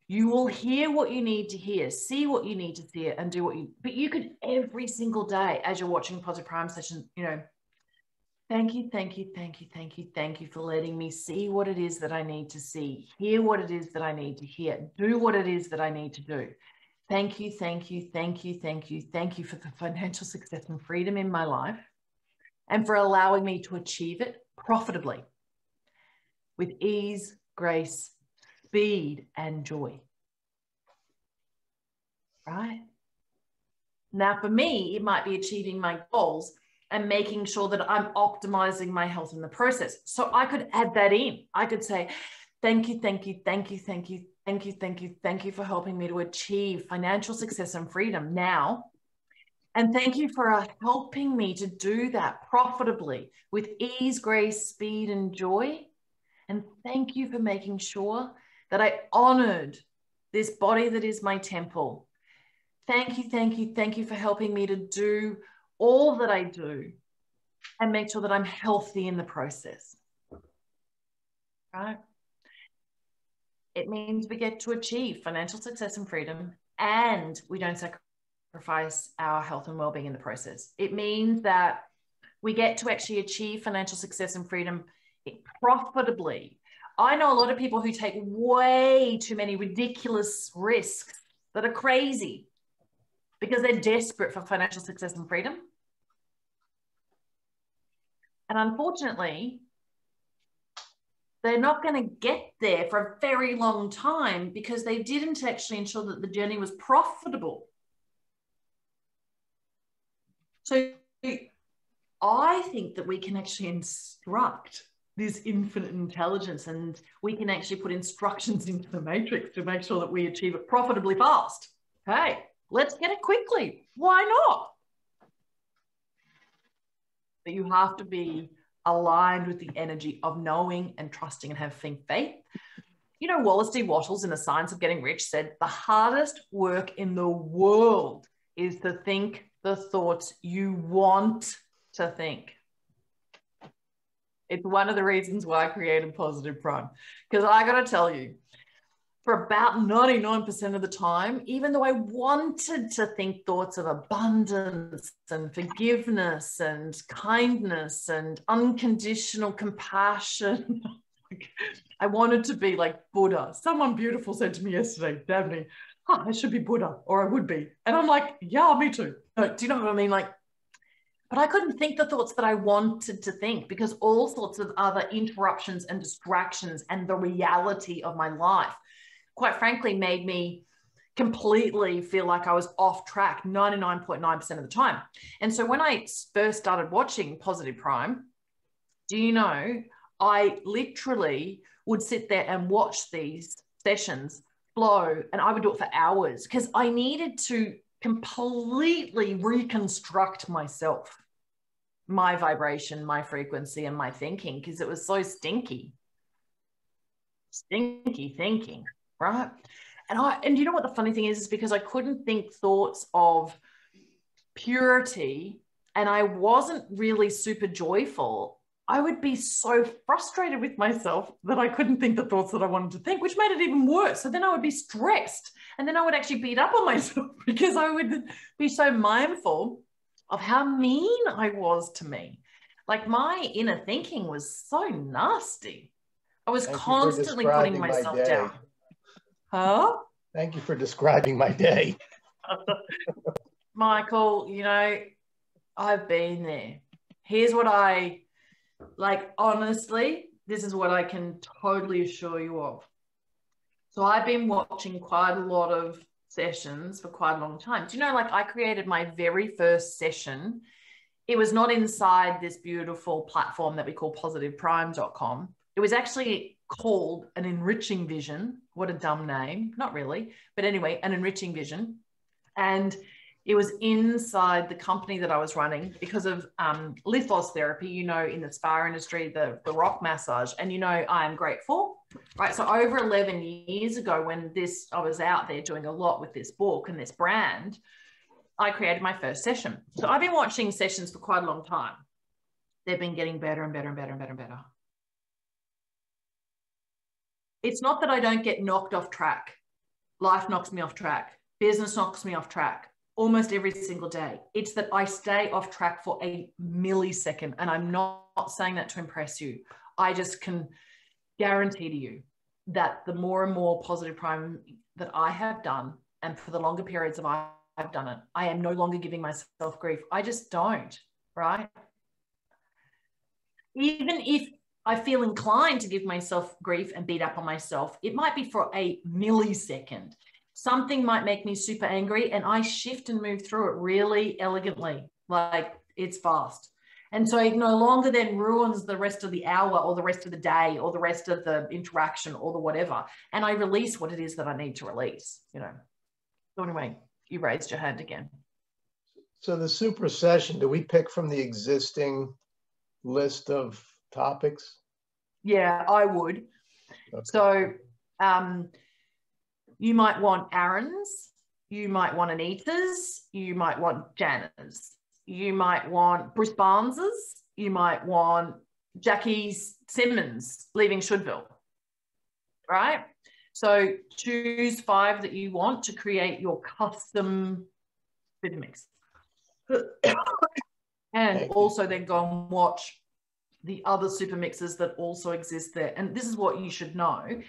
You will hear what you need to hear, see what you need to see, and do what you. But you could every single day as you're watching Positive Prime session, you know, Thank you, thank you, thank you, thank you, thank you for letting me see what it is that I need to see, hear what it is that I need to hear, do what it is that I need to do. Thank you, thank you, thank you, thank you, thank you for the financial success and freedom in my life and for allowing me to achieve it profitably with ease, grace, speed, and joy. Right? Now, for me, it might be achieving my goals and making sure that I'm optimizing my health in the process. So I could add that in. I could say, thank you, thank you, thank you, thank you, thank you, thank you, thank you for helping me to achieve financial success and freedom now. And thank you for uh, helping me to do that profitably with ease, grace, speed, and joy. And thank you for making sure that I honored this body that is my temple. Thank you, thank you, thank you for helping me to do all that I do and make sure that I'm healthy in the process. Right? It means we get to achieve financial success and freedom, and we don't sacrifice our health and well being in the process. It means that we get to actually achieve financial success and freedom profitably. I know a lot of people who take way too many ridiculous risks that are crazy because they're desperate for financial success and freedom. And unfortunately, they're not going to get there for a very long time because they didn't actually ensure that the journey was profitable. So I think that we can actually instruct this infinite intelligence and we can actually put instructions into the matrix to make sure that we achieve it profitably fast. Hey, let's get it quickly. Why not? But you have to be aligned with the energy of knowing and trusting and having faith. You know, Wallace D. Wattles in The Science of Getting Rich said the hardest work in the world is to think the thoughts you want to think. It's one of the reasons why I created Positive Prime. Because I got to tell you, for about 99% of the time, even though I wanted to think thoughts of abundance and forgiveness and kindness and unconditional compassion. I wanted to be like Buddha. Someone beautiful said to me yesterday, Dabney, oh, I should be Buddha, or I would be. And I'm like, yeah, me too. No, do you know what I mean? Like, but I couldn't think the thoughts that I wanted to think because all sorts of other interruptions and distractions and the reality of my life quite frankly made me completely feel like I was off track 99.9% of the time. And so when I first started watching Positive Prime, do you know, I literally would sit there and watch these sessions flow and I would do it for hours because I needed to completely reconstruct myself, my vibration, my frequency, and my thinking because it was so stinky. Stinky thinking right? And I and you know what the funny thing is is because I couldn't think thoughts of purity and I wasn't really super joyful, I would be so frustrated with myself that I couldn't think the thoughts that I wanted to think, which made it even worse. So then I would be stressed and then I would actually beat up on myself because I would be so mindful of how mean I was to me. Like my inner thinking was so nasty. I was Thank constantly putting myself down. Huh? Thank you for describing my day. Michael, you know, I've been there. Here's what I like, honestly, this is what I can totally assure you of. So I've been watching quite a lot of sessions for quite a long time. Do you know, like I created my very first session. It was not inside this beautiful platform that we call positiveprime.com. It was actually called an enriching vision. What a dumb name. Not really. But anyway, an enriching vision. And It was inside the company that I was running because of um, lithos therapy, you know, in the spa industry, the, the rock massage. And, you know, I am grateful, right? So over 11 years ago, when this, I was out there doing a lot with this book and this brand, I created my first session. So I've been watching sessions for quite a long time. They've been getting better and better and better and better and better. It's not that I don't get knocked off track. Life knocks me off track. Business knocks me off track almost every single day. It's that I stay off track for a millisecond. And I'm not saying that to impress you. I just can guarantee to you that the more and more positive prime that I have done, and for the longer periods of I've done it. I am no longer giving myself grief. I just don't, right? Even if I feel inclined to give myself grief and beat up on myself, it might be for a millisecond. Something might make me super angry, and I shift and move through it really elegantly, like it's fast. And so it no longer then ruins the rest of the hour or the rest of the day or the rest of the interaction or the whatever. And I release what it is that I need to release, you know. So anyway, you raised your hand again. So the super session, do we pick from the existing list of topics? Yeah, I would. Okay. So um, you might want Aaron's, you might want Anita's, you might want Jana's, you might want Bruce Barnes's, you might want Jackie Simmons leaving Shouldville, right? So choose five that you want to create your custom super mix. and also then go and watch the other super mixes that also exist there. And this is what you should know.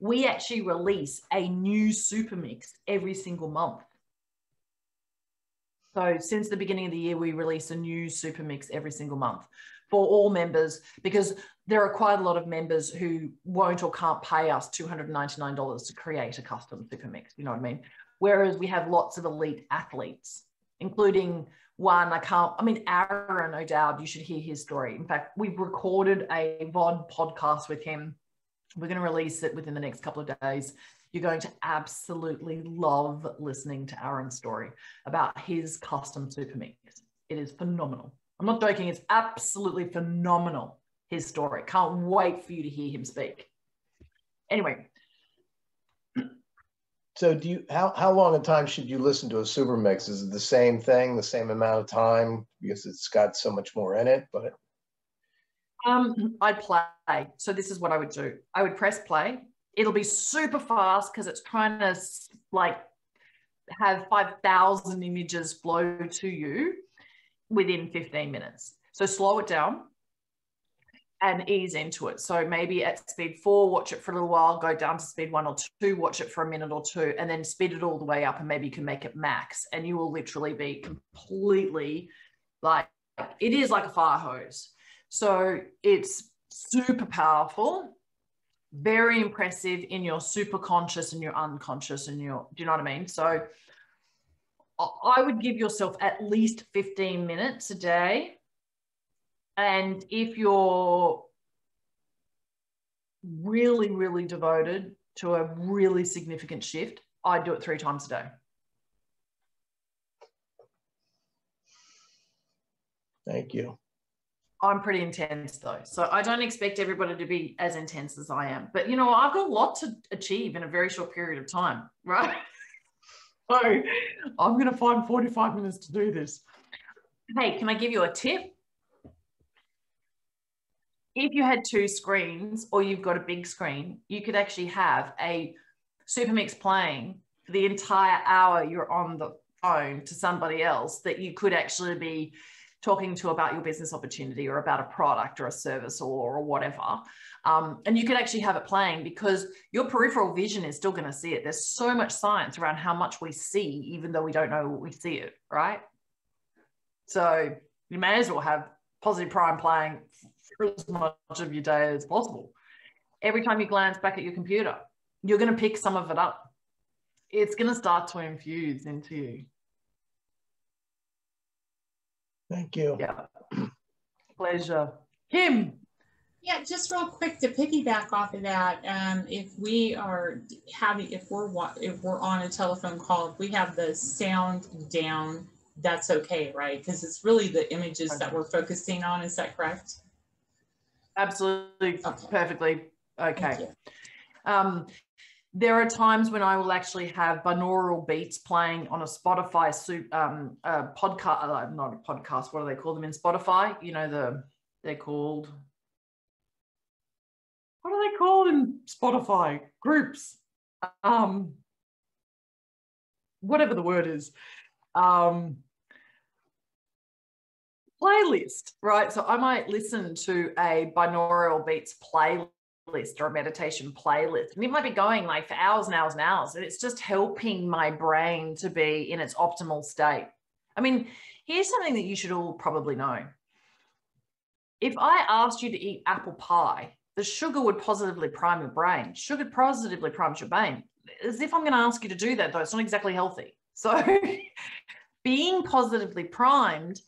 We actually release a new super mix every single month. So since the beginning of the year, we release a new super mix every single month for all members because there are quite a lot of members who won't or can't pay us $299 to create a custom super mix. You know what I mean? Whereas we have lots of elite athletes, including one I can't, I mean, Aaron O'Dowd, you should hear his story. In fact, we've recorded a VOD podcast with him. We're going to release it within the next couple of days. You're going to absolutely love listening to Aaron's story about his custom super mix. It is phenomenal. I'm not joking, it's absolutely phenomenal his story. Can't wait for you to hear him speak. Anyway. So do you how how long a time should you listen to a super mix? Is it the same thing, the same amount of time? Because it's got so much more in it, but um I'd play. So this is what I would do. I would press play. It'll be super fast because it's trying to like have 5,000 images flow to you within 15 minutes. So slow it down and ease into it. So maybe at speed four, watch it for a little while, go down to speed one or two, watch it for a minute or two, and then speed it all the way up, and maybe you can make it max, and you will literally be completely like it is like a fire hose. So it's super powerful, very impressive in your super conscious and your unconscious and your, do you know what I mean? So I would give yourself at least 15 minutes a day and if you're really, really devoted to a really significant shift, I do it three times a day. Thank you. I'm pretty intense though. So I don't expect everybody to be as intense as I am. But you know, I've got a lot to achieve in a very short period of time, right? so I'm going to find 45 minutes to do this. Hey, can I give you a tip? If you had two screens or you've got a big screen, you could actually have a Supermix playing for the entire hour you're on the phone to somebody else that you could actually be talking to about your business opportunity or about a product or a service or, or whatever. Um, and you could actually have it playing because your peripheral vision is still going to see it. There's so much science around how much we see, even though we don't know we see it, right? So you may as well have positive prime playing as much of your day as possible. Every time you glance back at your computer, you're going to pick some of it up. It's going to start to infuse into you. Thank you. Yeah. Pleasure. Kim, Yeah, just real quick to piggyback off of that, um, if we are having, if we're if we're on a telephone call, if we have the sound down, that's okay, right? Because it's really the images that we're focusing on. Is that correct? Absolutely, okay. perfectly okay. Um, there are times when I will actually have binaural beats playing on a Spotify um, a podcast, uh, not a podcast. What do they call them in Spotify? You know the they're called what are they called in Spotify groups? Um, whatever the word is. Um, playlist, right? So I might listen to a binaural beats playlist or a meditation playlist, and it might be going like for hours and hours and hours, and it's just helping my brain to be in its optimal state. I mean, here's something that you should all probably know. If I asked you to eat apple pie, the sugar would positively prime your brain. Sugar positively primes your brain. As if I'm going to ask you to do that, though, it's not exactly healthy. So, being positively primed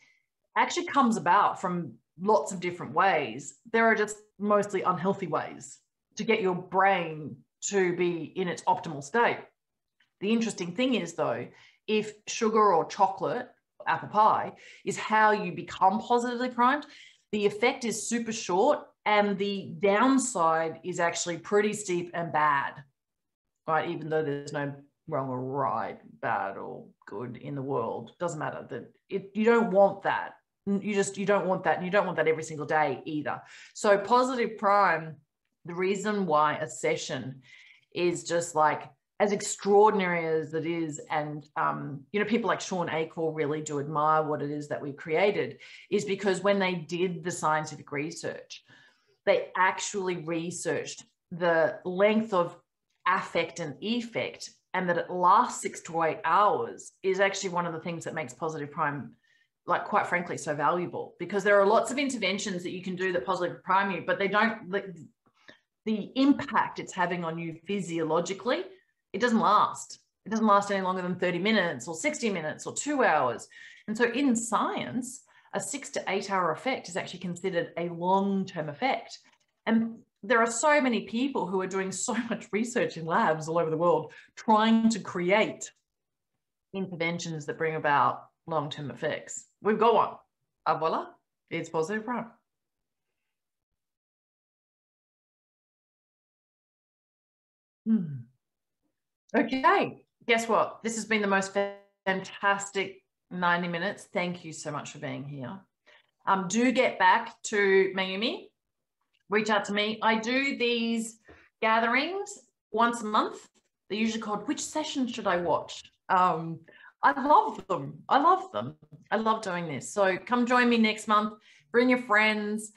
actually comes about from lots of different ways. There are just mostly unhealthy ways to get your brain to be in its optimal state. The interesting thing is, though, if sugar or chocolate, apple pie, is how you become positively primed, the effect is super short and the downside is actually pretty steep and bad, right? Even though there's no wrong or right, bad or good in the world, doesn't matter. That you don't want that. You just you don't want that, and you don't want that every single day either. So positive prime, the reason why a session is just like as extraordinary as it is, and um, you know, people like Shawn Achor really do admire what it is that we created, is because when they did the scientific research, they actually researched the length of affect and effect and that it lasts six to eight hours is actually one of the things that makes positive prime like quite frankly so valuable because there are lots of interventions that you can do that positively prime you but they don't the, the impact it's having on you physiologically it doesn't last it doesn't last any longer than 30 minutes or 60 minutes or two hours and so in science a six to eight hour effect is actually considered a long term effect. And there are so many people who are doing so much research in labs all over the world trying to create interventions that bring about long term effects. We've got one. Ah, voila, it's positive prime. Hmm. Okay, guess what? This has been the most fantastic 90 minutes. Thank you so much for being here. Um, do get back to Mayumi. Reach out to me. I do these gatherings once a month. They're usually called Which Session Should I Watch? Um, I love them. I love them. I love doing this. So come join me next month. Bring your friends.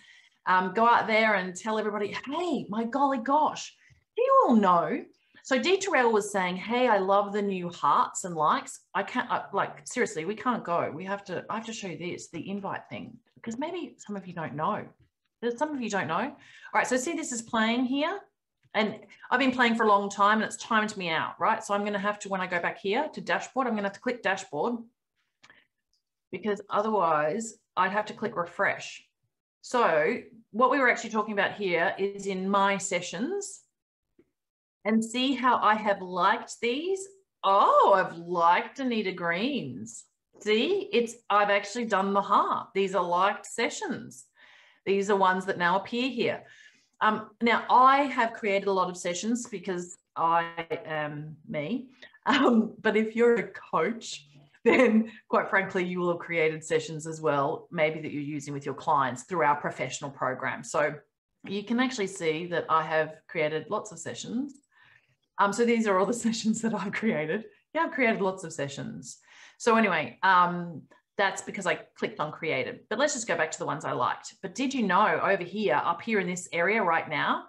Um, go out there and tell everybody, hey, my golly gosh, do you all know so Dee Terrell was saying, "Hey, I love the new hearts and likes. I can't I, like seriously, we can't go. We have to. I have to show you this, the invite thing, because maybe some of you don't know. Some of you don't know. All right. So see, this is playing here, and I've been playing for a long time, and it's timed me out. Right. So I'm going to have to when I go back here to dashboard, I'm going to have to click dashboard because otherwise I'd have to click refresh. So what we were actually talking about here is in my sessions and see how I have liked these. Oh, I've liked Anita Green's. See, it's I've actually done the heart. These are liked sessions. These are ones that now appear here. Um, now, I have created a lot of sessions because I am me. Um, but if you're a coach, then quite frankly, you will have created sessions as well, maybe that you're using with your clients through our professional program. So you can actually see that I have created lots of sessions um, so these are all the sessions that I've created. Yeah, I've created lots of sessions. So anyway, um, that's because I clicked on created. But let's just go back to the ones I liked. But did you know over here, up here in this area right now,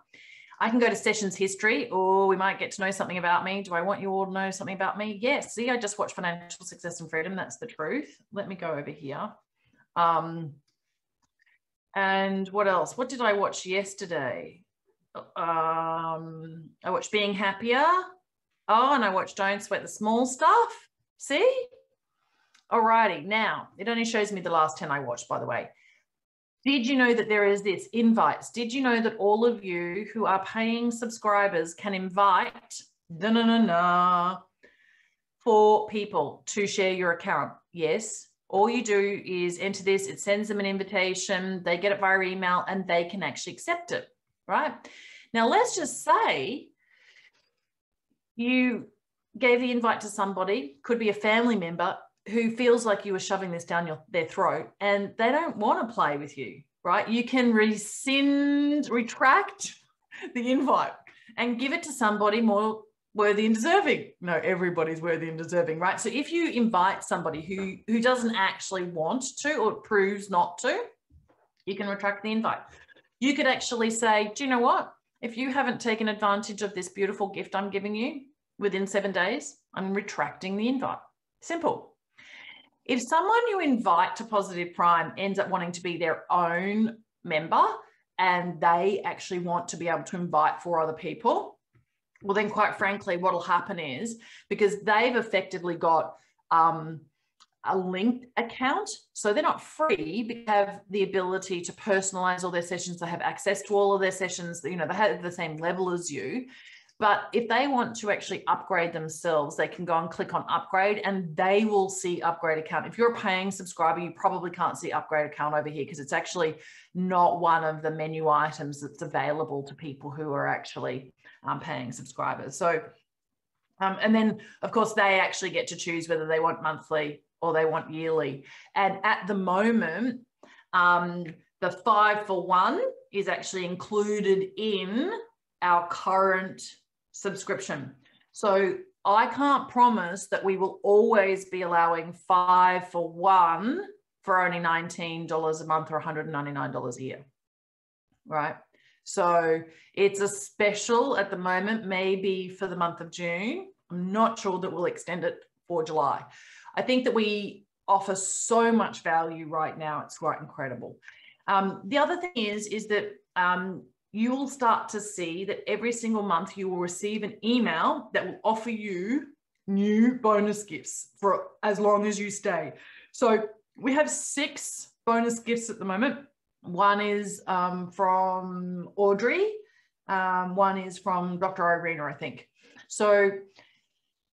I can go to sessions history or we might get to know something about me. Do I want you all to know something about me? Yes. See, I just watched Financial Success and Freedom. That's the truth. Let me go over here. Um, and what else? What did I watch yesterday? um, I watched Being Happier. Oh, and I watched Don't Sweat the Small Stuff. See? Alrighty, now it only shows me the last 10 I watched, by the way. Did you know that there is this invites? Did you know that all of you who are paying subscribers can invite na na na na for people to share your account? Yes. All you do is enter this, it sends them an invitation, they get it via email, and they can actually accept it, right? Now, let's just say you gave the invite to somebody, could be a family member who feels like you were shoving this down your, their throat and they don't want to play with you, right? You can rescind, retract the invite and give it to somebody more worthy and deserving. No, everybody's worthy and deserving, right? So if you invite somebody who who doesn't actually want to or proves not to, you can retract the invite. You could actually say, do you know what? If you haven't taken advantage of this beautiful gift I'm giving you within seven days, I'm retracting the invite. Simple. If someone you invite to Positive Prime ends up wanting to be their own member and they actually want to be able to invite four other people, well, then, quite frankly, what will happen is because they've effectively got um, a linked account, so they're not free, but have the ability to personalize all their sessions. They have access to all of their sessions. You know, they have the same level as you. But if they want to actually upgrade themselves, they can go and click on upgrade and they will see upgrade account. If you're a paying subscriber, you probably can't see upgrade account over here because it's actually not one of the menu items that's available to people who are actually um, paying subscribers. So, um, and then of course they actually get to choose whether they want monthly or they want yearly. And at the moment, um, the five for one is actually included in our current subscription. So I can't promise that we will always be allowing five for one for only $19 a month or $199 a year, right? So it's a special at the moment, maybe for the month of June. I'm not sure that we'll extend it for July. I think that we offer so much value right now. It's quite incredible. Um, the other thing is, is that um, you will start to see that every single month you will receive an email that will offer you new bonus gifts for as long as you stay. So we have six bonus gifts at the moment. One is um, from Audrey. Um, one is from Dr. Irina, I think. So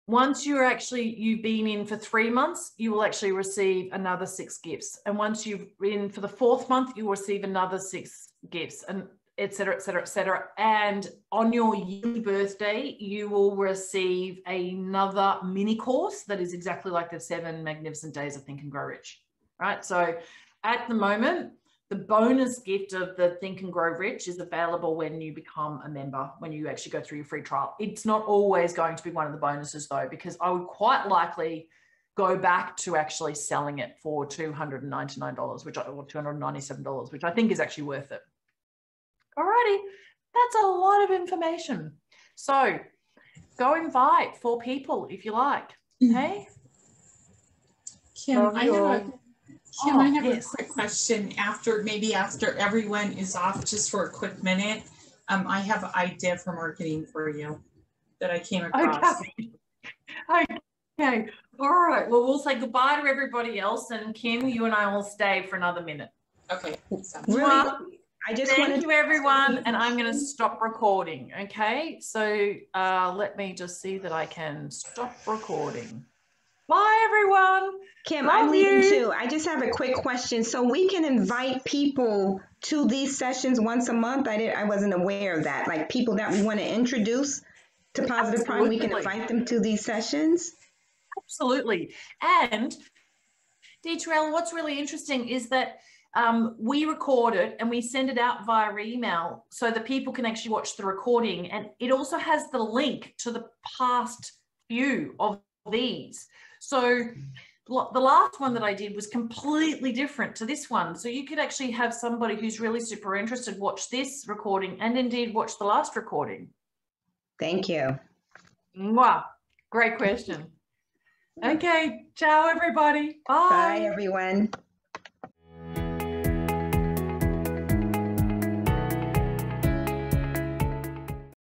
once you're actually you've been in for three months you will actually receive another six gifts and once you've been for the fourth month you will receive another six gifts and etc etc etc and on your yearly birthday you will receive another mini course that is exactly like the seven magnificent days of think and grow rich right so at the moment the bonus gift of the Think and Grow Rich is available when you become a member, when you actually go through your free trial. It's not always going to be one of the bonuses though, because I would quite likely go back to actually selling it for $299, which or $297, which I think is actually worth it. Alrighty, that's a lot of information. So go invite four people if you like. Mm-hmm. Okay. Kim, I have a Kim, Oh, I have yes. a quick question after, maybe after everyone is off, just for a quick minute. Um, I have an idea for marketing for you that I came across. Okay. Okay. All right. Well, we'll say goodbye to everybody else. And Kim, you and I will stay for another minute. Okay. sounds Really, Well, I just Thank you, everyone. And I'm going to stop recording. Okay. So uh, let me just see that I can stop recording. Bye, everyone. Kim, Love I'm leaving you. too. I just have a quick question. So we can invite people to these sessions once a month. I didn't. I wasn't aware of that. Like people that we want to introduce to Positive Prime, we can invite them to these sessions. Absolutely. And Dee Terrell, what's really interesting is that um, we record it and we send it out via email so that people can actually watch the recording. And it also has the link to the past few of these. So the last one that I did was completely different to this one. So you could actually have somebody who's really super interested watch this recording and indeed watch the last recording. Thank you. Mwah. Great question. Okay. Ciao, everybody. Bye. Bye, everyone.